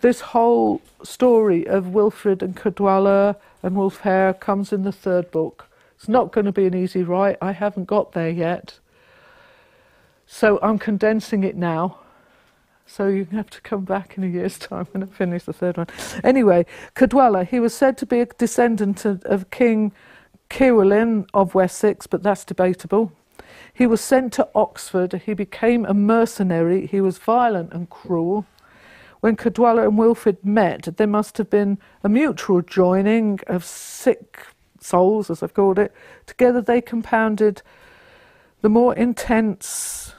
this whole story of Wilfred and Caedwalla and Wulfhere comes in the third book. It's not going to be an easy write. I haven't got there yet. So I'm condensing it now. So you have to come back in a year's time when I finish the third one. Anyway, Caedwalla, he was said to be a descendant of, of King Ceawlin of Wessex, but that's debatable. He was sent to Oxford. He became a mercenary. He was violent and cruel. When Caedwalla and Wilfrid met, there must have been a mutual joining of sick souls, as I've called it. Together they compounded the more intense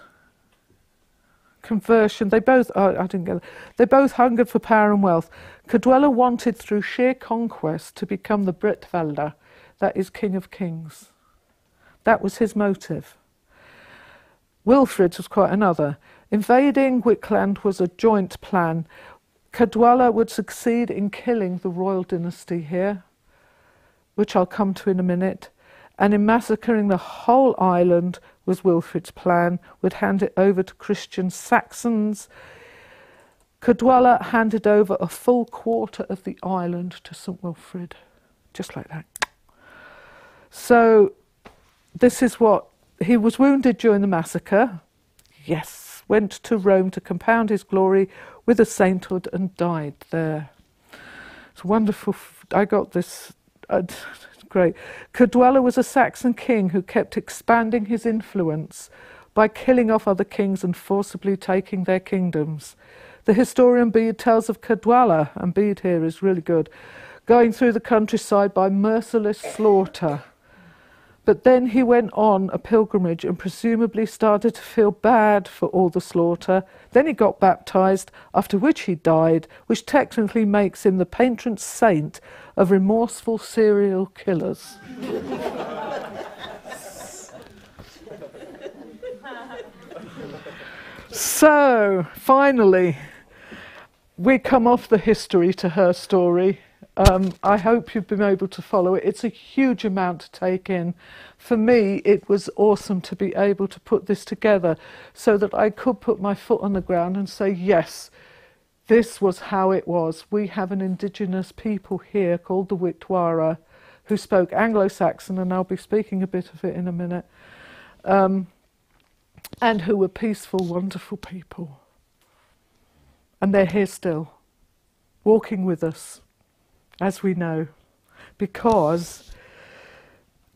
conversion. They both, oh, I didn't get. They both hungered for power and wealth. Caedwalla wanted, through sheer conquest, to become the Bretwalda, that is, King of Kings. That was his motive. Wilfrid's was quite another. Invading Wickland was a joint plan. Caedwalla would succeed in killing the royal dynasty here, which I'll come to in a minute, and in massacring the whole island was Wilfrid's plan, would hand it over to Christian Saxons. Caedwalla handed over a full quarter of the island to St Wilfrid, just like that. So, this is what he was wounded during the massacre. Yes, went to Rome to compound his glory with a sainthood and died there. It's wonderful. I got this. Uh, great. Caedwalla was a Saxon king who kept expanding his influence by killing off other kings and forcibly taking their kingdoms. The historian Bede tells of Caedwalla, and Bede here is really good, going through the countryside by merciless slaughter. But then he went on a pilgrimage and presumably started to feel bad for all the slaughter. Then he got baptized, after which he died, which technically makes him the patron saint of remorseful serial killers. so, finally, we come off the history to her story. Um, I hope you've been able to follow it. It's a huge amount to take in. For me, it was awesome to be able to put this together so that I could put my foot on the ground and say, yes, this was how it was. We have an indigenous people here called the Wihtwara who spoke Anglo Saxon, and I'll be speaking a bit of it in a minute, um, and who were peaceful, wonderful people. And they're here still, walking with us, as we know, because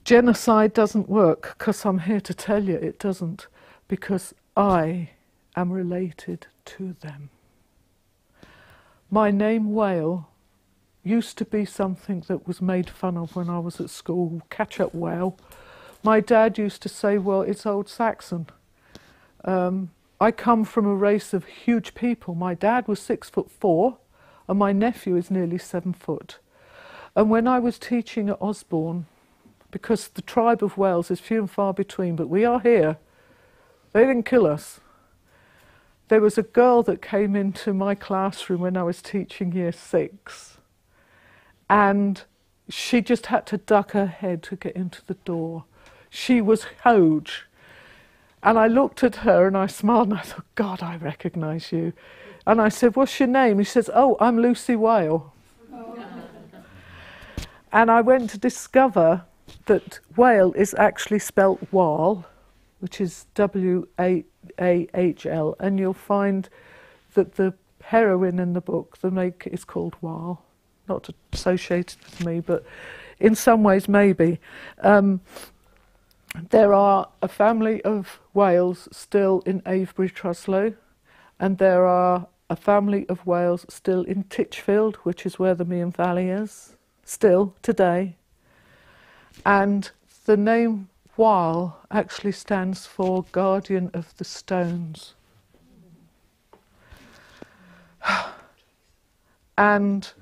genocide doesn't work, because I'm here to tell you it doesn't, because I am related to them. My name, Whale, used to be something that was made fun of when I was at school, catch up whale. My dad used to say, well, it's Old Saxon. Um, I come from a race of huge people. My dad was six foot four, and my nephew is nearly seven foot. And when I was teaching at Osborne, because the tribe of Wales is few and far between, but we are here, they didn't kill us. There was a girl that came into my classroom when I was teaching year six, and she just had to duck her head to get into the door. She was huge. And I looked at her and I smiled and I thought, God, I recognise you. And I said, What's your name? He says, Oh, I'm Lucy Whale. and I went to discover that whale is actually spelt wal, which is W A A H L, and you'll find that the heroine in the book, the make, is called Wal. Not associated with me, but in some ways maybe. Um, there are a family of whales still in Avebury Trusloe, and there are a family of whales still in Titchfield, which is where the Meon Valley is, still today. And the name Wal actually stands for Guardian of the Stones. and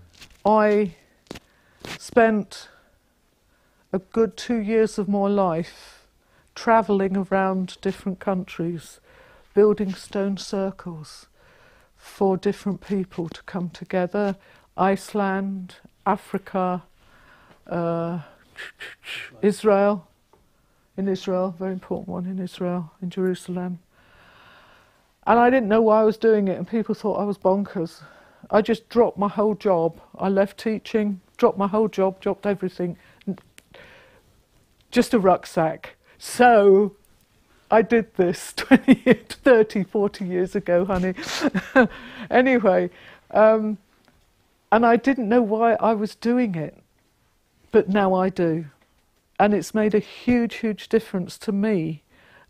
I spent a good two years of my life travelling around different countries, building stone circles for different people to come together Iceland, Africa, uh, Israel, in Israel, very important one in Israel, in Jerusalem. And I didn't know why I was doing it, and people thought I was bonkers. I just dropped my whole job. I left teaching, dropped my whole job, dropped everything. Just a rucksack. So I did this 20, 30, 40 years ago, honey. anyway, um, and I didn't know why I was doing it, but now I do. And it's made a huge, huge difference to me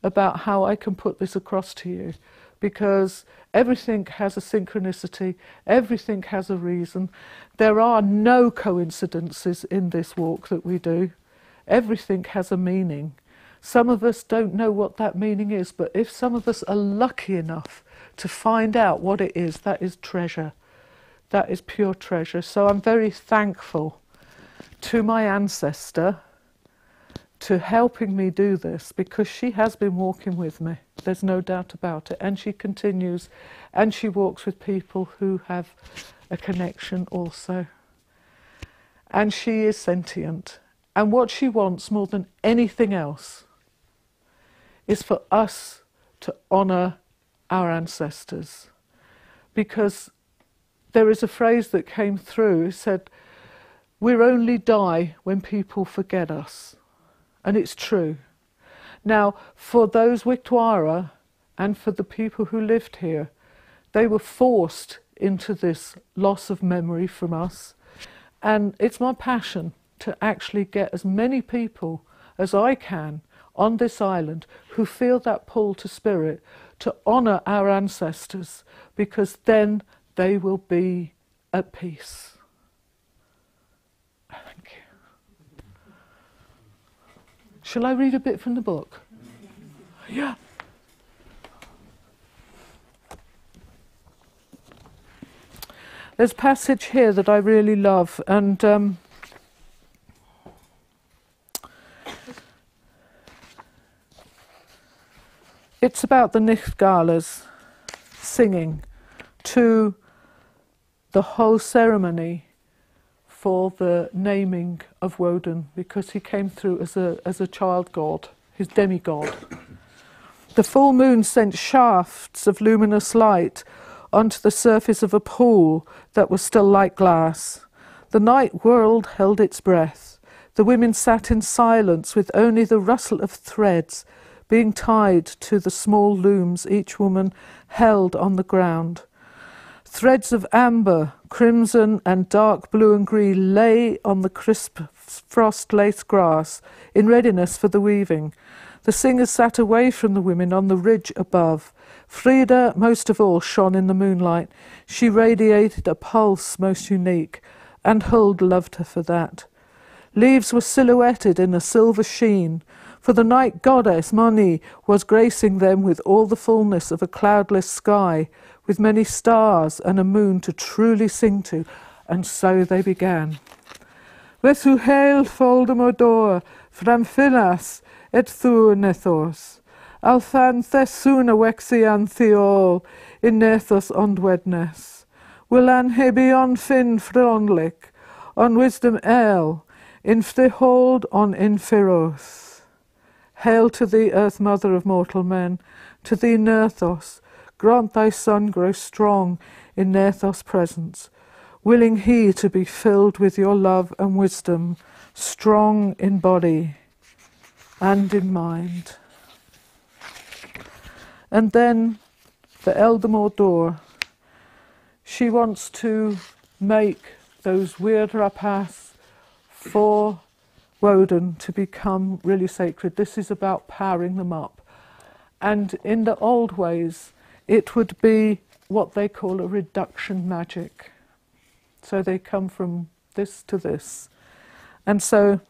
about how I can put this across to you because everything has a synchronicity, everything has a reason. There are no coincidences in this walk that we do, everything has a meaning. Some of us don't know what that meaning is, but if some of us are lucky enough to find out what it is, that is treasure. That is pure treasure. So I'm very thankful to my ancestor to helping me do this because she has been walking with me. There's no doubt about it. And she continues and she walks with people who have a connection also. And she is sentient. And what she wants more than anything else is for us to honour our ancestors. Because there is a phrase that came through, said, We only die when people forget us. And it's true. Now, for those Wihtwara and for the people who lived here, they were forced into this loss of memory from us. And it's my passion to actually get as many people as I can on this island who feel that pull to spirit to honour our ancestors because then they will be at peace. Thank you. Shall I read a bit from the book? Yeah. There's a passage here that I really love, and um, it's about the Nichgalas singing to the whole ceremony for the naming of Woden because he came through as a, as a child god, his demigod. The full moon sent shafts of luminous light onto the surface of a pool that was still like glass. The night world held its breath. The women sat in silence with only the rustle of threads being tied to the small looms each woman held on the ground. Threads of amber, crimson, and dark blue and green lay on the crisp frost lace grass in readiness for the weaving. The singers sat away from the women on the ridge above. Frida, most of all, shone in the moonlight. She radiated a pulse most unique, and Huld loved her for that. Leaves were silhouetted in a silver sheen, for the night goddess Mani was gracing them with all the fullness of a cloudless sky, with many stars and a moon to truly sing to, and so they began. Vesu hail foldamodor, fram filas et thu nethos, althan thesuna wexian theol, in nethos ondwednes, willan hebion fin fronlik, on wisdom el, in hold on inferos. Hail to thee, earth mother of mortal men, to thee, Nerthos, grant thy son grow strong in Nerthos' presence, willing he to be filled with your love and wisdom, strong in body and in mind. And then the Eldamore door. She wants to make those weird rapas for Woden to become really sacred. This is about powering them up. And in the old ways, it would be what they call a reduction magic. So they come from this to this. And so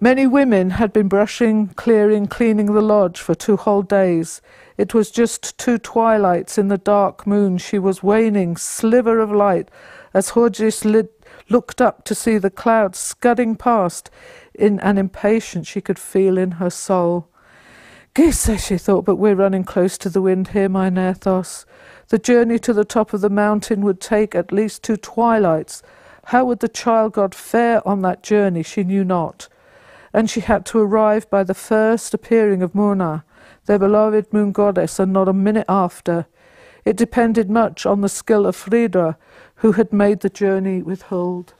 many women had been brushing, clearing, cleaning the lodge for two whole days. It was just two twilights in the dark moon. She was waning, sliver of light, as Horgis lit looked up to see the clouds scudding past in an impatience she could feel in her soul. Gisa, she thought, but we're running close to the wind here, my Nerthos. The journey to the top of the mountain would take at least two twilights. How would the child god fare on that journey? She knew not. And she had to arrive by the first appearing of Muna, their beloved moon goddess, and not a minute after. It depended much on the skill of Frida, who had made the journey with Huld.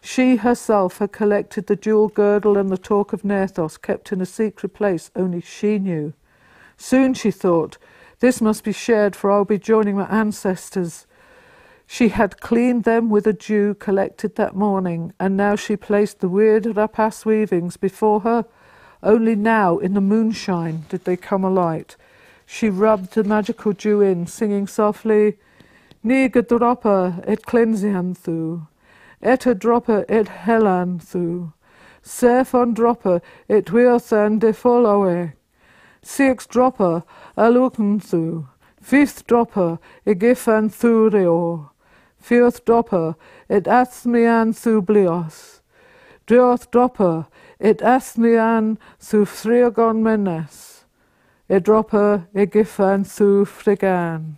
She herself had collected the jewel girdle and the talk of Nerthos, kept in a secret place only she knew. Soon, she thought, this must be shared, for I'll be joining my ancestors. She had cleaned them with a dew collected that morning, and now she placed the weird rapace weavings before her. Only now, in the moonshine, did they come alight. She rubbed the magical dew in, singing softly, Go dropa et cleansian thu, et a dropa et helan thu, sef on dropa et wiothan de followe, six dropa a lucan thu, fifth dropa e gifan thu reo, fifth dropa et athmian thu blios, drioth dropa et athmian thu friogon menes, e dropa e gifan thu frigan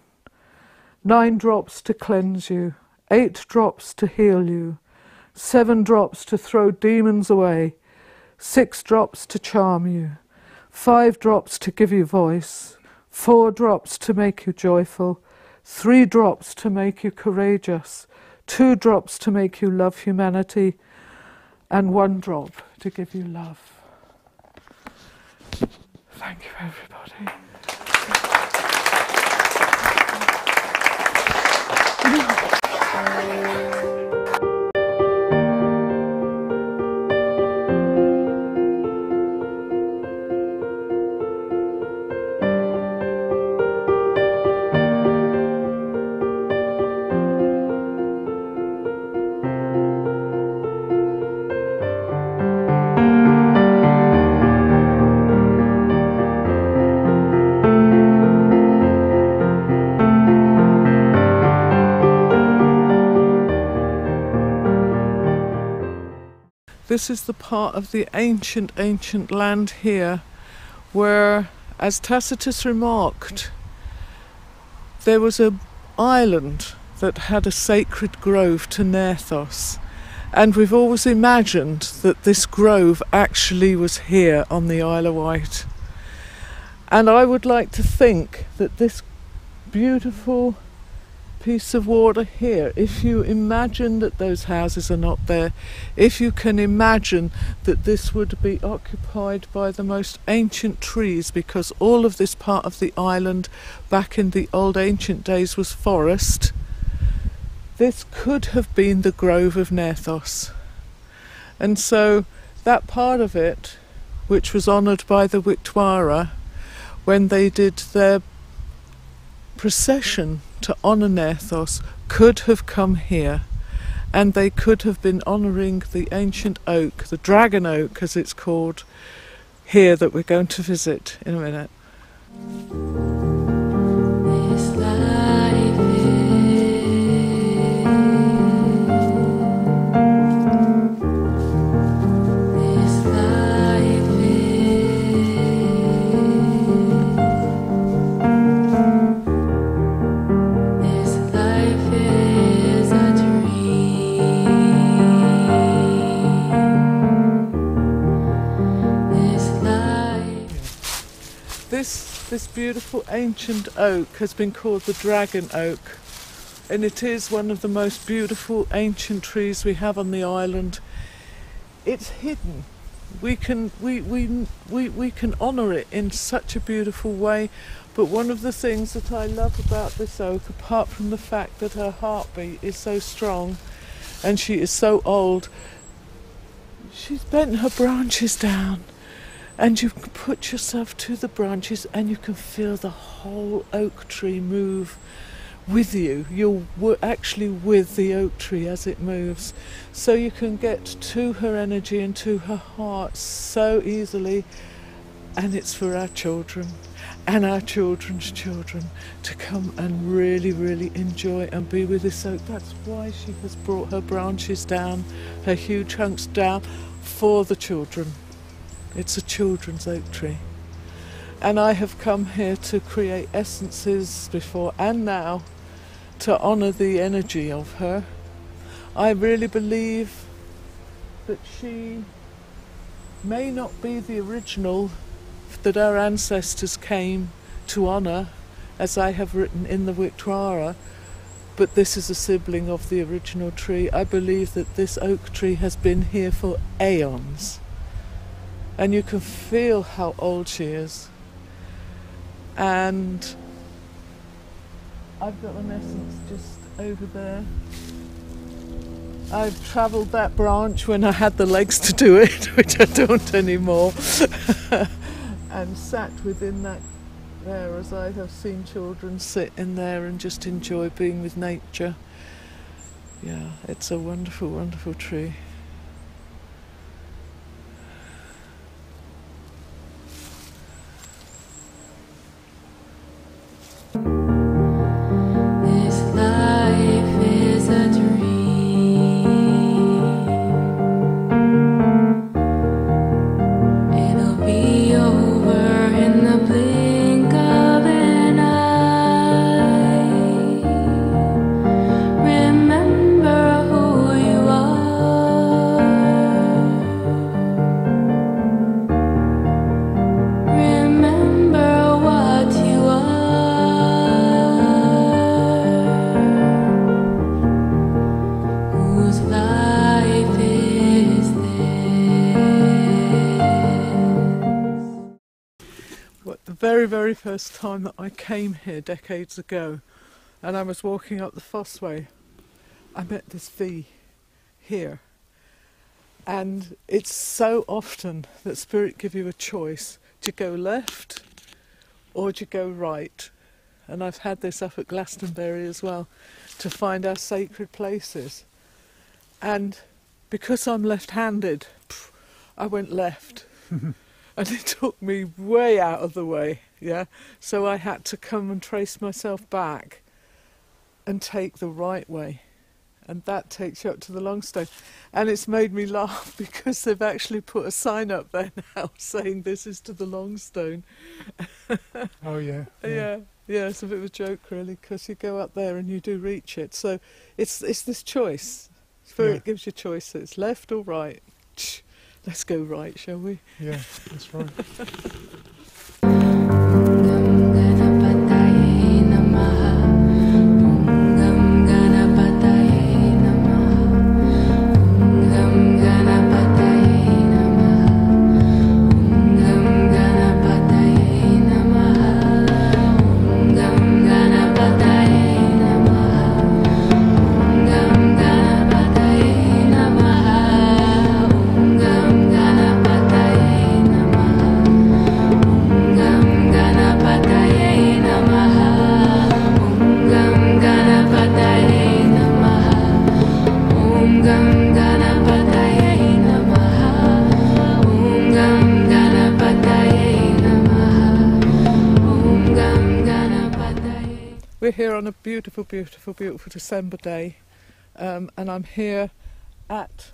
nine drops to cleanse you, eight drops to heal you, seven drops to throw demons away, six drops to charm you, five drops to give you voice, four drops to make you joyful, three drops to make you courageous, two drops to make you love humanity, and one drop to give you love. Thank you, everybody. This is the part of the ancient, ancient land here where, as Tacitus remarked, there was an island that had a sacred grove to Nerthos. And we've always imagined that this grove actually was here on the Isle of Wight. And I would like to think that this beautiful piece of water here. If you imagine that those houses are not there, if you can imagine that this would be occupied by the most ancient trees, because all of this part of the island back in the old ancient days was forest, this could have been the grove of Nerthos. And so that part of it, which was honoured by the Wihtwara, when they did their procession to honour Nerthos, could have come here. And they could have been honouring the ancient oak, the dragon oak as it's called, here that we're going to visit in a minute. Beautiful ancient oak has been called the dragon oak, and it is one of the most beautiful ancient trees we have on the island. It's hidden. We can we we we, we can honour it in such a beautiful way. But one of the things that I love about this oak, apart from the fact that her heartbeat is so strong and she is so old, she's bent her branches down and you can put yourself to the branches and you can feel the whole oak tree move with you. You're actually with the oak tree as it moves. So you can get to her energy and to her heart so easily. And it's for our children and our children's children to come and really, really enjoy and be with this oak. That's why she has brought her branches down, her huge hunks down for the children. It's a children's oak tree. And I have come here to create essences before and now to honour the energy of her. I really believe that she may not be the original that our ancestors came to honour, as I have written in the Wihtwara, but this is a sibling of the original tree. I believe that this oak tree has been here for aeons and you can feel how old she is. And I've got an essence just over there. I've travelled that branch when I had the legs to do it, which I don't anymore, and sat within that there as I have seen children sit in there and just enjoy being with nature. Yeah, it's a wonderful, wonderful tree. This very, first time that I came here decades ago, and I was walking up the Fossway, I met this V here. And it's so often that Spirit give you a choice. to go left or to go right? And I've had this up at Glastonbury as well to find our sacred places. And because I'm left handed, I went left. and it took me way out of the way, yeah. So I had to come and trace myself back and take the right way. And that takes you up to the Longstone. And it's made me laugh because they've actually put a sign up there now saying this is to the Longstone. Oh yeah. Yeah, yeah, it's a bit of a joke really because you go up there and you do reach it. So it's it's this choice. Spirit Yeah. gives you choice. It's left or right. Let's go right, shall we? Yeah, that's right. Beautiful, beautiful, December day, um, and I'm here at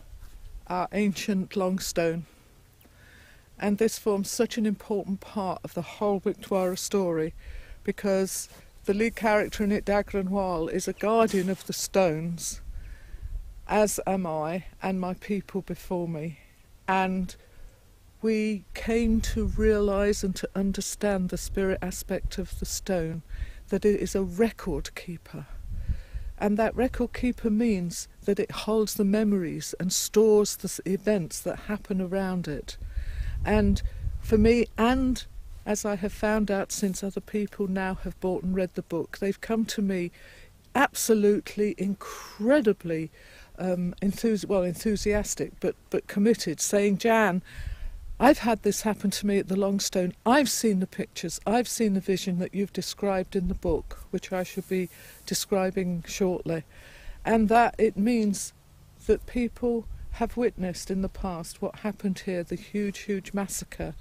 our ancient Longstone. And this forms such an important part of the whole Wihtwara story because the lead character in it, Dagran Wall, is a guardian of the stones, as am I and my people before me. And we came to realise and to understand the spirit aspect of the stone, that it is a record keeper. And that record keeper means that it holds the memories and stores the events that happen around it. And for me, and as I have found out since other people now have bought and read the book, they've come to me absolutely incredibly um, well, enthusiastic, but, but committed, saying, Jan, I've had this happen to me at the Longstone. I've seen the pictures. I've seen the vision that you've described in the book, which I shall be describing shortly. And that it means that people have witnessed in the past what happened here, the huge, huge massacre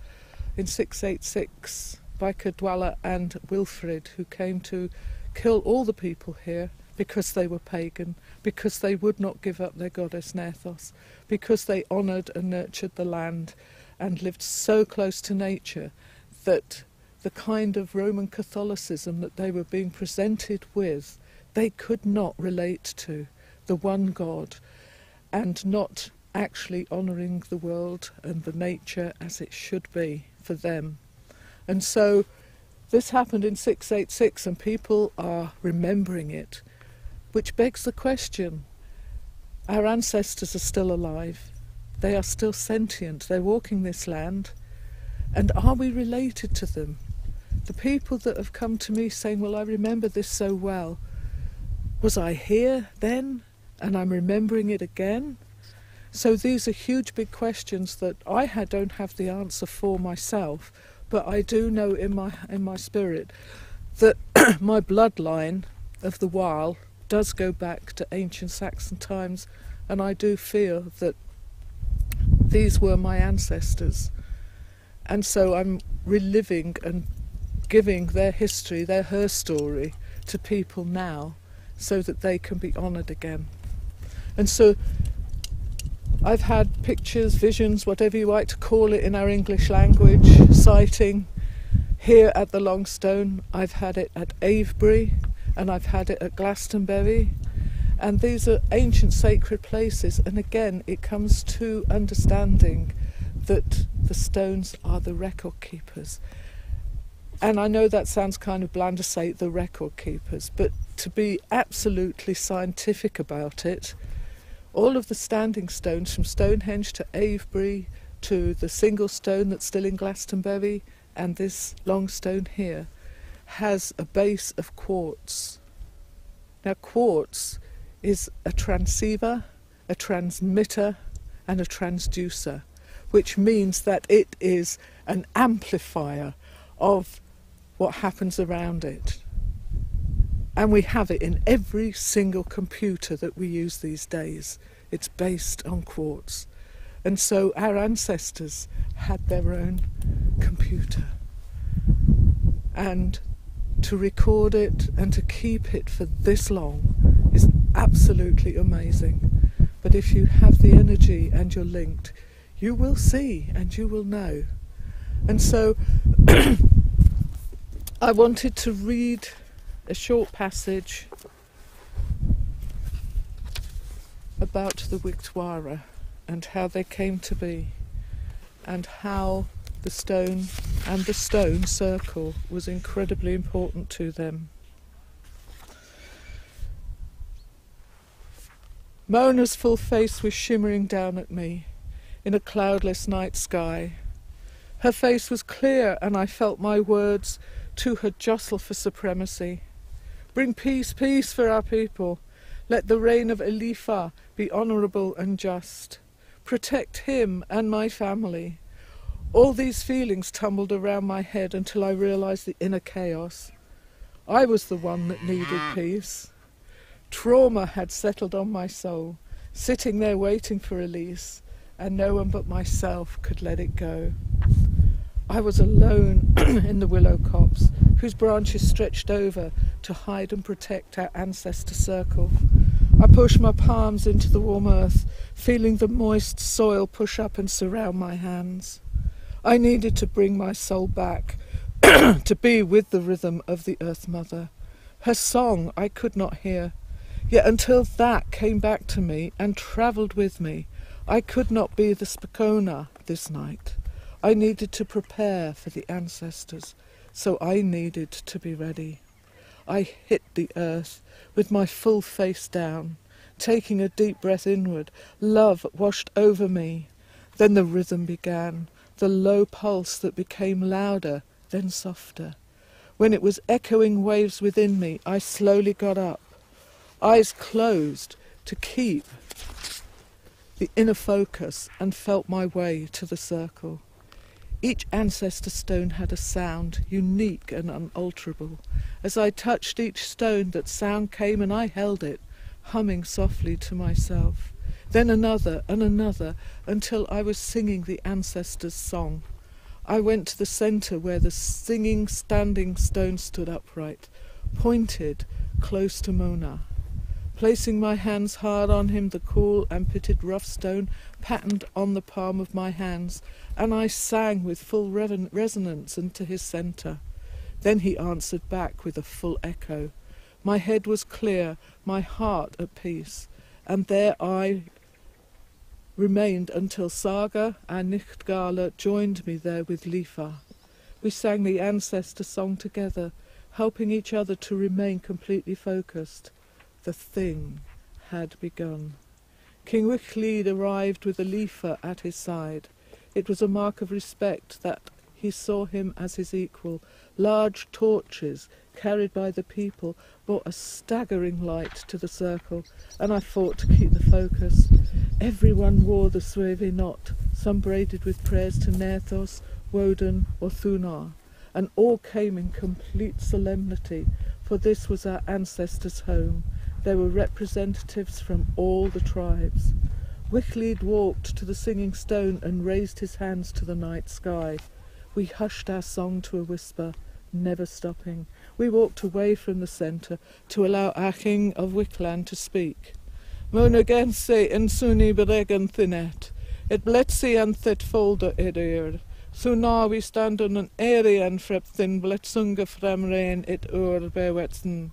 in 686 by Caedwalla and Wilfrid, who came to kill all the people here because they were pagan, because they would not give up their goddess Nerthos, because they honoured and nurtured the land and lived so close to nature that the kind of Roman Catholicism that they were being presented with, they could not relate to the one God and not actually honouring the world and the nature as it should be for them. And so this happened in 686 and people are remembering it, which begs the question our ancestors are still alive, they are still sentient, they're walking this land, and are we related to them? The people that have come to me saying, Well, I remember this so well, was I here then and I'm remembering it again? So these are huge, big questions that I don't have the answer for myself, but I do know in my in my spirit that my bloodline of the Whale does go back to ancient Saxon times, and I do feel that these were my ancestors, and so I'm reliving and giving their history, their her story, to people now, so that they can be honoured again. And so I've had pictures, visions, whatever you like to call it in our English language, sighting here at the Longstone. I've had it at Avebury and I've had it at Glastonbury. And these are ancient sacred places. And again, it comes to understanding that the stones are the record keepers. And I know that sounds kind of bland to say the record keepers, but to be absolutely scientific about it, all of the standing stones from Stonehenge to Avebury to the single stone that's still in Glastonbury and this long stone here has a base of quartz. Now, quartz is a transceiver, a transmitter, and a transducer, which means that it is an amplifier of what happens around it. And we have it in every single computer that we use these days. It's based on quartz. And so our ancestors had their own computer. And to record it and to keep it for this long absolutely amazing. But if you have the energy and you're linked, you will see and you will know. And so I wanted to read a short passage about the Wihtwara and how they came to be and how the stone and the stone circle was incredibly important to them. Mona's full face was shimmering down at me in a cloudless night sky. Her face was clear, and I felt my words to her jostle for supremacy. Bring peace, peace for our people. Let the reign of Elifa be honourable and just. Protect him and my family. All these feelings tumbled around my head until I realised the inner chaos. I was the one that needed peace. Trauma had settled on my soul, sitting there waiting for release, and no one but myself could let it go. I was alone in the willow copse, whose branches stretched over to hide and protect our ancestor circle. I pushed my palms into the warm earth, feeling the moist soil push up and surround my hands. I needed to bring my soul back, to be with the rhythm of the Earth Mother. Her song I could not hear, yet until that came back to me and travelled with me, I could not be the Spokona this night. I needed to prepare for the ancestors, so I needed to be ready. I hit the earth with my full face down, taking a deep breath inward. Love washed over me. Then the rhythm began, the low pulse that became louder, then softer. When it was echoing waves within me, I slowly got up, eyes closed to keep the inner focus, and felt my way to the circle. Each ancestor stone had a sound, unique and unalterable. As I touched each stone, that sound came and I held it, humming softly to myself. Then another and another, until I was singing the ancestors' song. I went to the centre where the singing standing stone stood upright, pointed close to Mona. Placing my hands hard on him, the cool and pitted rough stone patterned on the palm of my hands, and I sang with full reven- resonance into his centre. Then he answered back with a full echo. My head was clear, my heart at peace, and there I remained until Saga and Nichtgala joined me there with Lifa. We sang the ancestor song together, helping each other to remain completely focused. The thing had begun. King Wichlid arrived with a Lifa at his side. It was a mark of respect that he saw him as his equal. Large torches, carried by the people, brought a staggering light to the circle, and I fought to keep the focus. Everyone wore the Sueve knot, some braided with prayers to Nerthos, Woden, or Thunar, and all came in complete solemnity, for this was our ancestors' home. There were representatives from all the tribes. Wichlid walked to the singing stone and raised his hands to the night sky. We hushed our song to a whisper, never stopping. We walked away from the centre to allow king of Wickland to speak. Mona gense yn sŵni bregan thynet, et bletsi an thet folder edir. So now we stand on an area and frepthin bletsunga fram rain et ur bewetsen.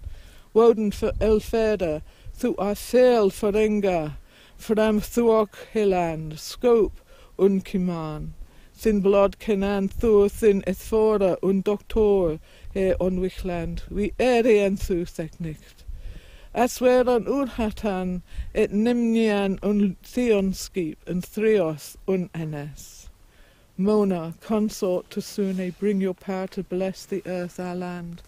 Woden for elfeda, thu a fel forenga, fram thuok hiland, scope un kiman. Thin blod kenan thu thin ethfora un doctor e on wichland, we ere en thu technicht. As wer an urhatan et nimnian un theonskip and threos un enes. Mona, consort to Sune, bring your power to bless the earth, our land.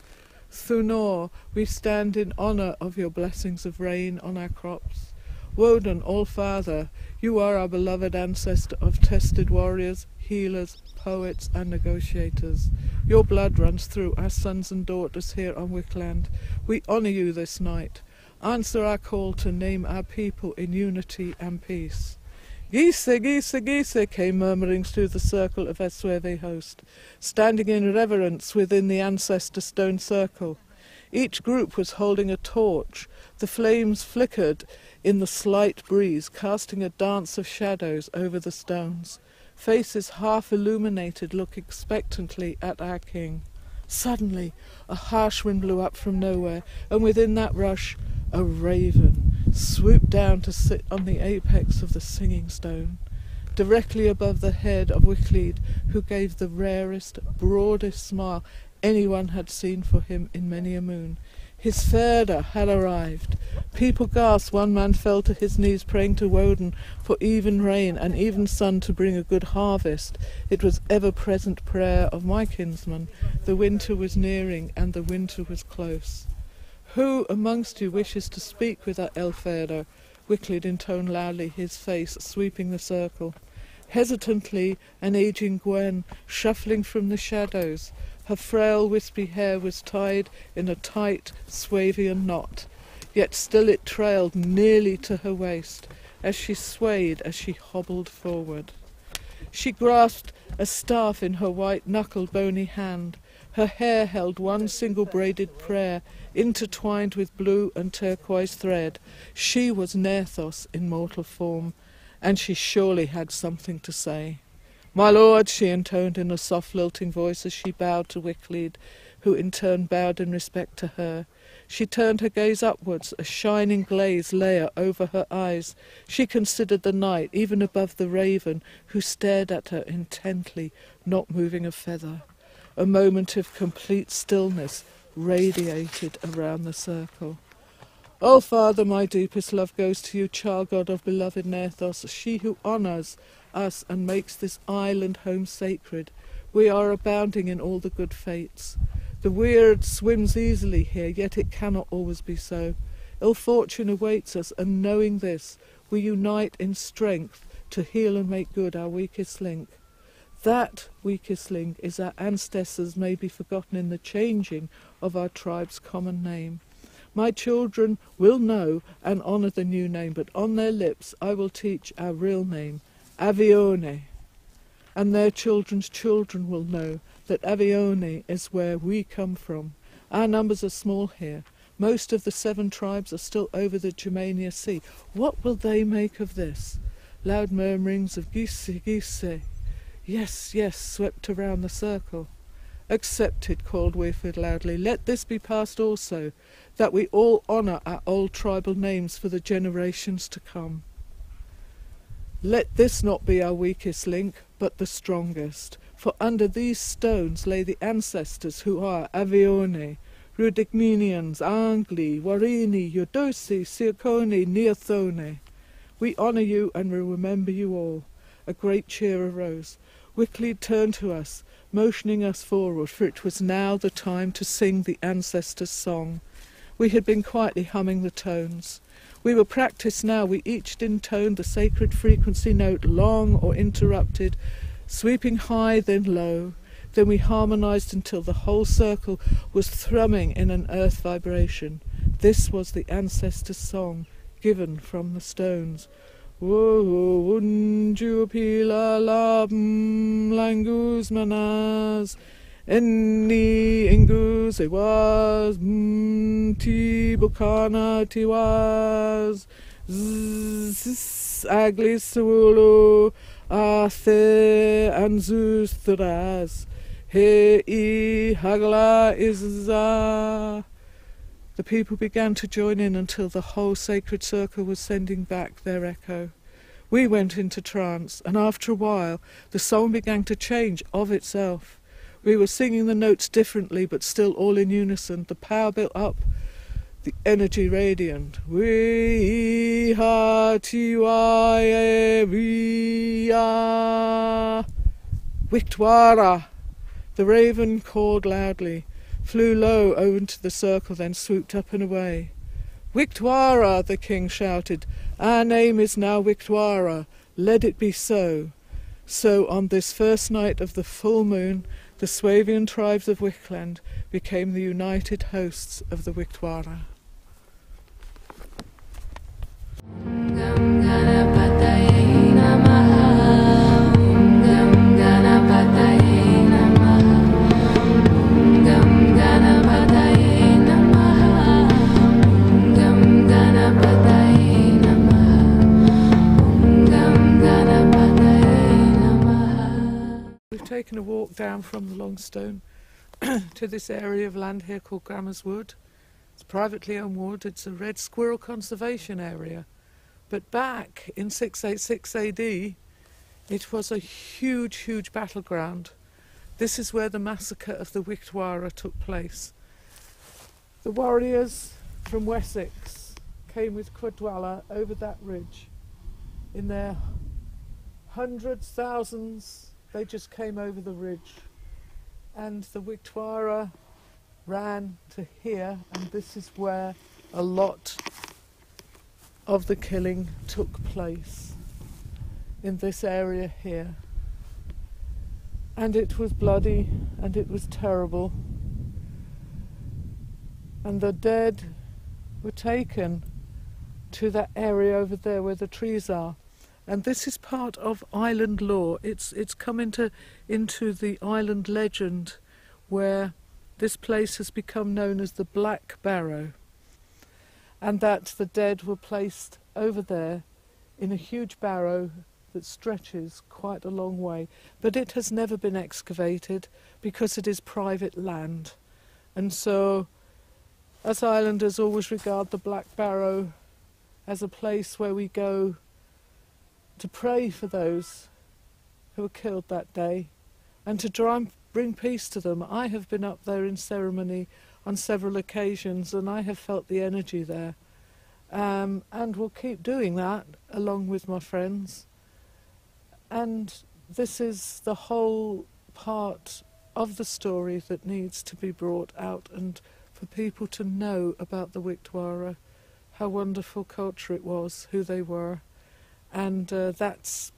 Thunor, we stand in honour of your blessings of rain on our crops. Woden, All Father, you are our beloved ancestor of tested warriors, healers, poets, and negotiators. Your blood runs through our sons and daughters here on Wickland. We honour you this night. Answer our call to name our people in unity and peace. Gise, Gise, Gise came murmuring through the circle of Esweve host, standing in reverence within the ancestor stone circle. Each group was holding a torch. The flames flickered in the slight breeze, casting a dance of shadows over the stones. Faces half illuminated look expectantly at our king. Suddenly, a harsh wind blew up from nowhere, and within that rush, a raven swooped down to sit on the apex of the singing stone, directly above the head of Wichlid, who gave the rarest, broadest smile anyone had seen for him in many a moon. His Ferda had arrived. People gasped. One man fell to his knees, praying to Woden for even rain and even sun to bring a good harvest. It was ever-present prayer of my kinsman. The winter was nearing, and the winter was close. Who amongst you wishes to speak with that Elferder? Wicklid intoned loudly, his face sweeping the circle. Hesitantly, an aging Gwen, shuffling from the shadows. Her frail, wispy hair was tied in a tight Swavian knot, yet still it trailed nearly to her waist as she swayed as she hobbled forward. She grasped a staff in her white knuckled bony hand. Her hair held one single braided prayer, intertwined with blue and turquoise thread. She was Nerthos in mortal form, and she surely had something to say. My lord, she intoned in a soft lilting voice as she bowed to Wickleed, who in turn bowed in respect to her. She turned her gaze upwards, a shining glaze lay over her eyes. She considered the night, even above the raven, who stared at her intently, not moving a feather. A moment of complete stillness radiated around the circle. Oh, Father, my deepest love goes to you, child god of beloved Nerthos, she who honours us and makes this island home sacred. We are abounding in all the good fates. The weird swims easily here, yet it cannot always be so. Ill fortune awaits us, and knowing this, we unite in strength to heal and make good our weakest link. That weakest link is our ancestors may be forgotten in the changing of our tribe's common name. My children will know and honour the new name, but on their lips I will teach our real name, Avione. And their children's children will know that Avione is where we come from. Our numbers are small here. Most of the seven tribes are still over the Germania Sea. What will they make of this? Loud murmurings of Gise, Gise. Yes, yes, swept around the circle. Accepted, called Wayford loudly. Let this be passed also, that we all honour our old tribal names for the generations to come. Let this not be our weakest link, but the strongest, for under these stones lay the ancestors who are Avione, Rudigninians, Angli, Warini, Eudosi, Siacone, Neothone. We honour you and we remember you all. A great cheer arose. Wickleed turned to us, motioning us forward, for it was now the time to sing the ancestors' song. We had been quietly humming the tones. We were practiced now. We each intoned the sacred frequency note, long or interrupted, sweeping high, then low. Then we harmonized until the whole circle was thrumming in an earth vibration. This was the ancestors' song, given from the stones. Wo unju pila labm langus manas. Enni ingus e was ti bukana ti was aglis sulu athe anzus thras he i hagla izza the people began to join in until the whole sacred circle was sending back their echo. We went into trance, and after a while the song began to change of itself. We were singing the notes differently, but still all in unison. The power built up, the energy radiant. We ha. The raven called loudly flew low over into the circle, then swooped up and away. Wihtwara, the king shouted, our name is now Wihtwara, let it be so. So on this first night of the full moon, the Swabian tribes of Wickland became the united hosts of the Wihtwara. Gam taken a walk down from the Longstone to this area of land here called Grammars Wood. It's privately owned wood. It's a red squirrel conservation area. But back in 686 AD, it was a huge, huge battleground. This is where the massacre of the Wihtwara took place. The warriors from Wessex came with Caedwalla over that ridge. In their hundreds, thousands, they just came over the ridge. And the Wihtwara ran to here, and this is where a lot of the killing took place in this area here. And it was bloody and it was terrible. And the dead were taken to that area over there where the trees are. And this is part of island law. It's it's come into into the island legend where this place has become known as the Black Barrow. And that the dead were placed over there in a huge barrow that stretches quite a long way. But it has never been excavated because it is private land. And so us islanders always regard the Black Barrow as a place where we go to pray for those who were killed that day and to try and bring peace to them. I have been up there in ceremony on several occasions and I have felt the energy there. Um, and will keep doing that along with my friends. And this is the whole part of the story that needs to be brought out and for people to know about the Wihtwara, how wonderful culture it was, who they were, and uh, that's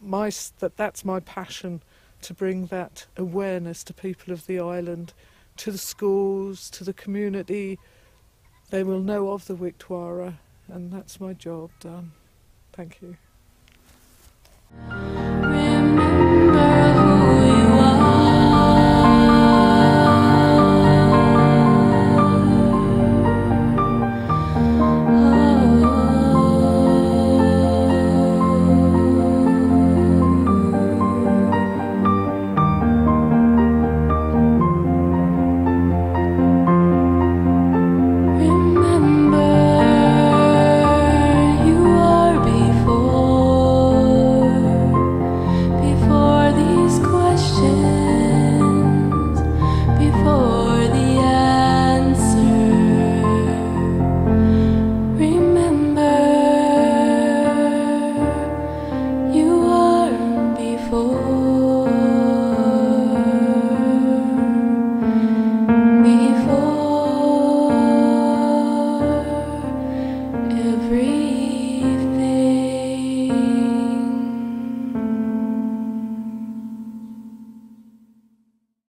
my that that's my passion to bring that awareness to people of the island, to the schools, to the community. They will know of the Wihtwara, and that's my job done. Thank you.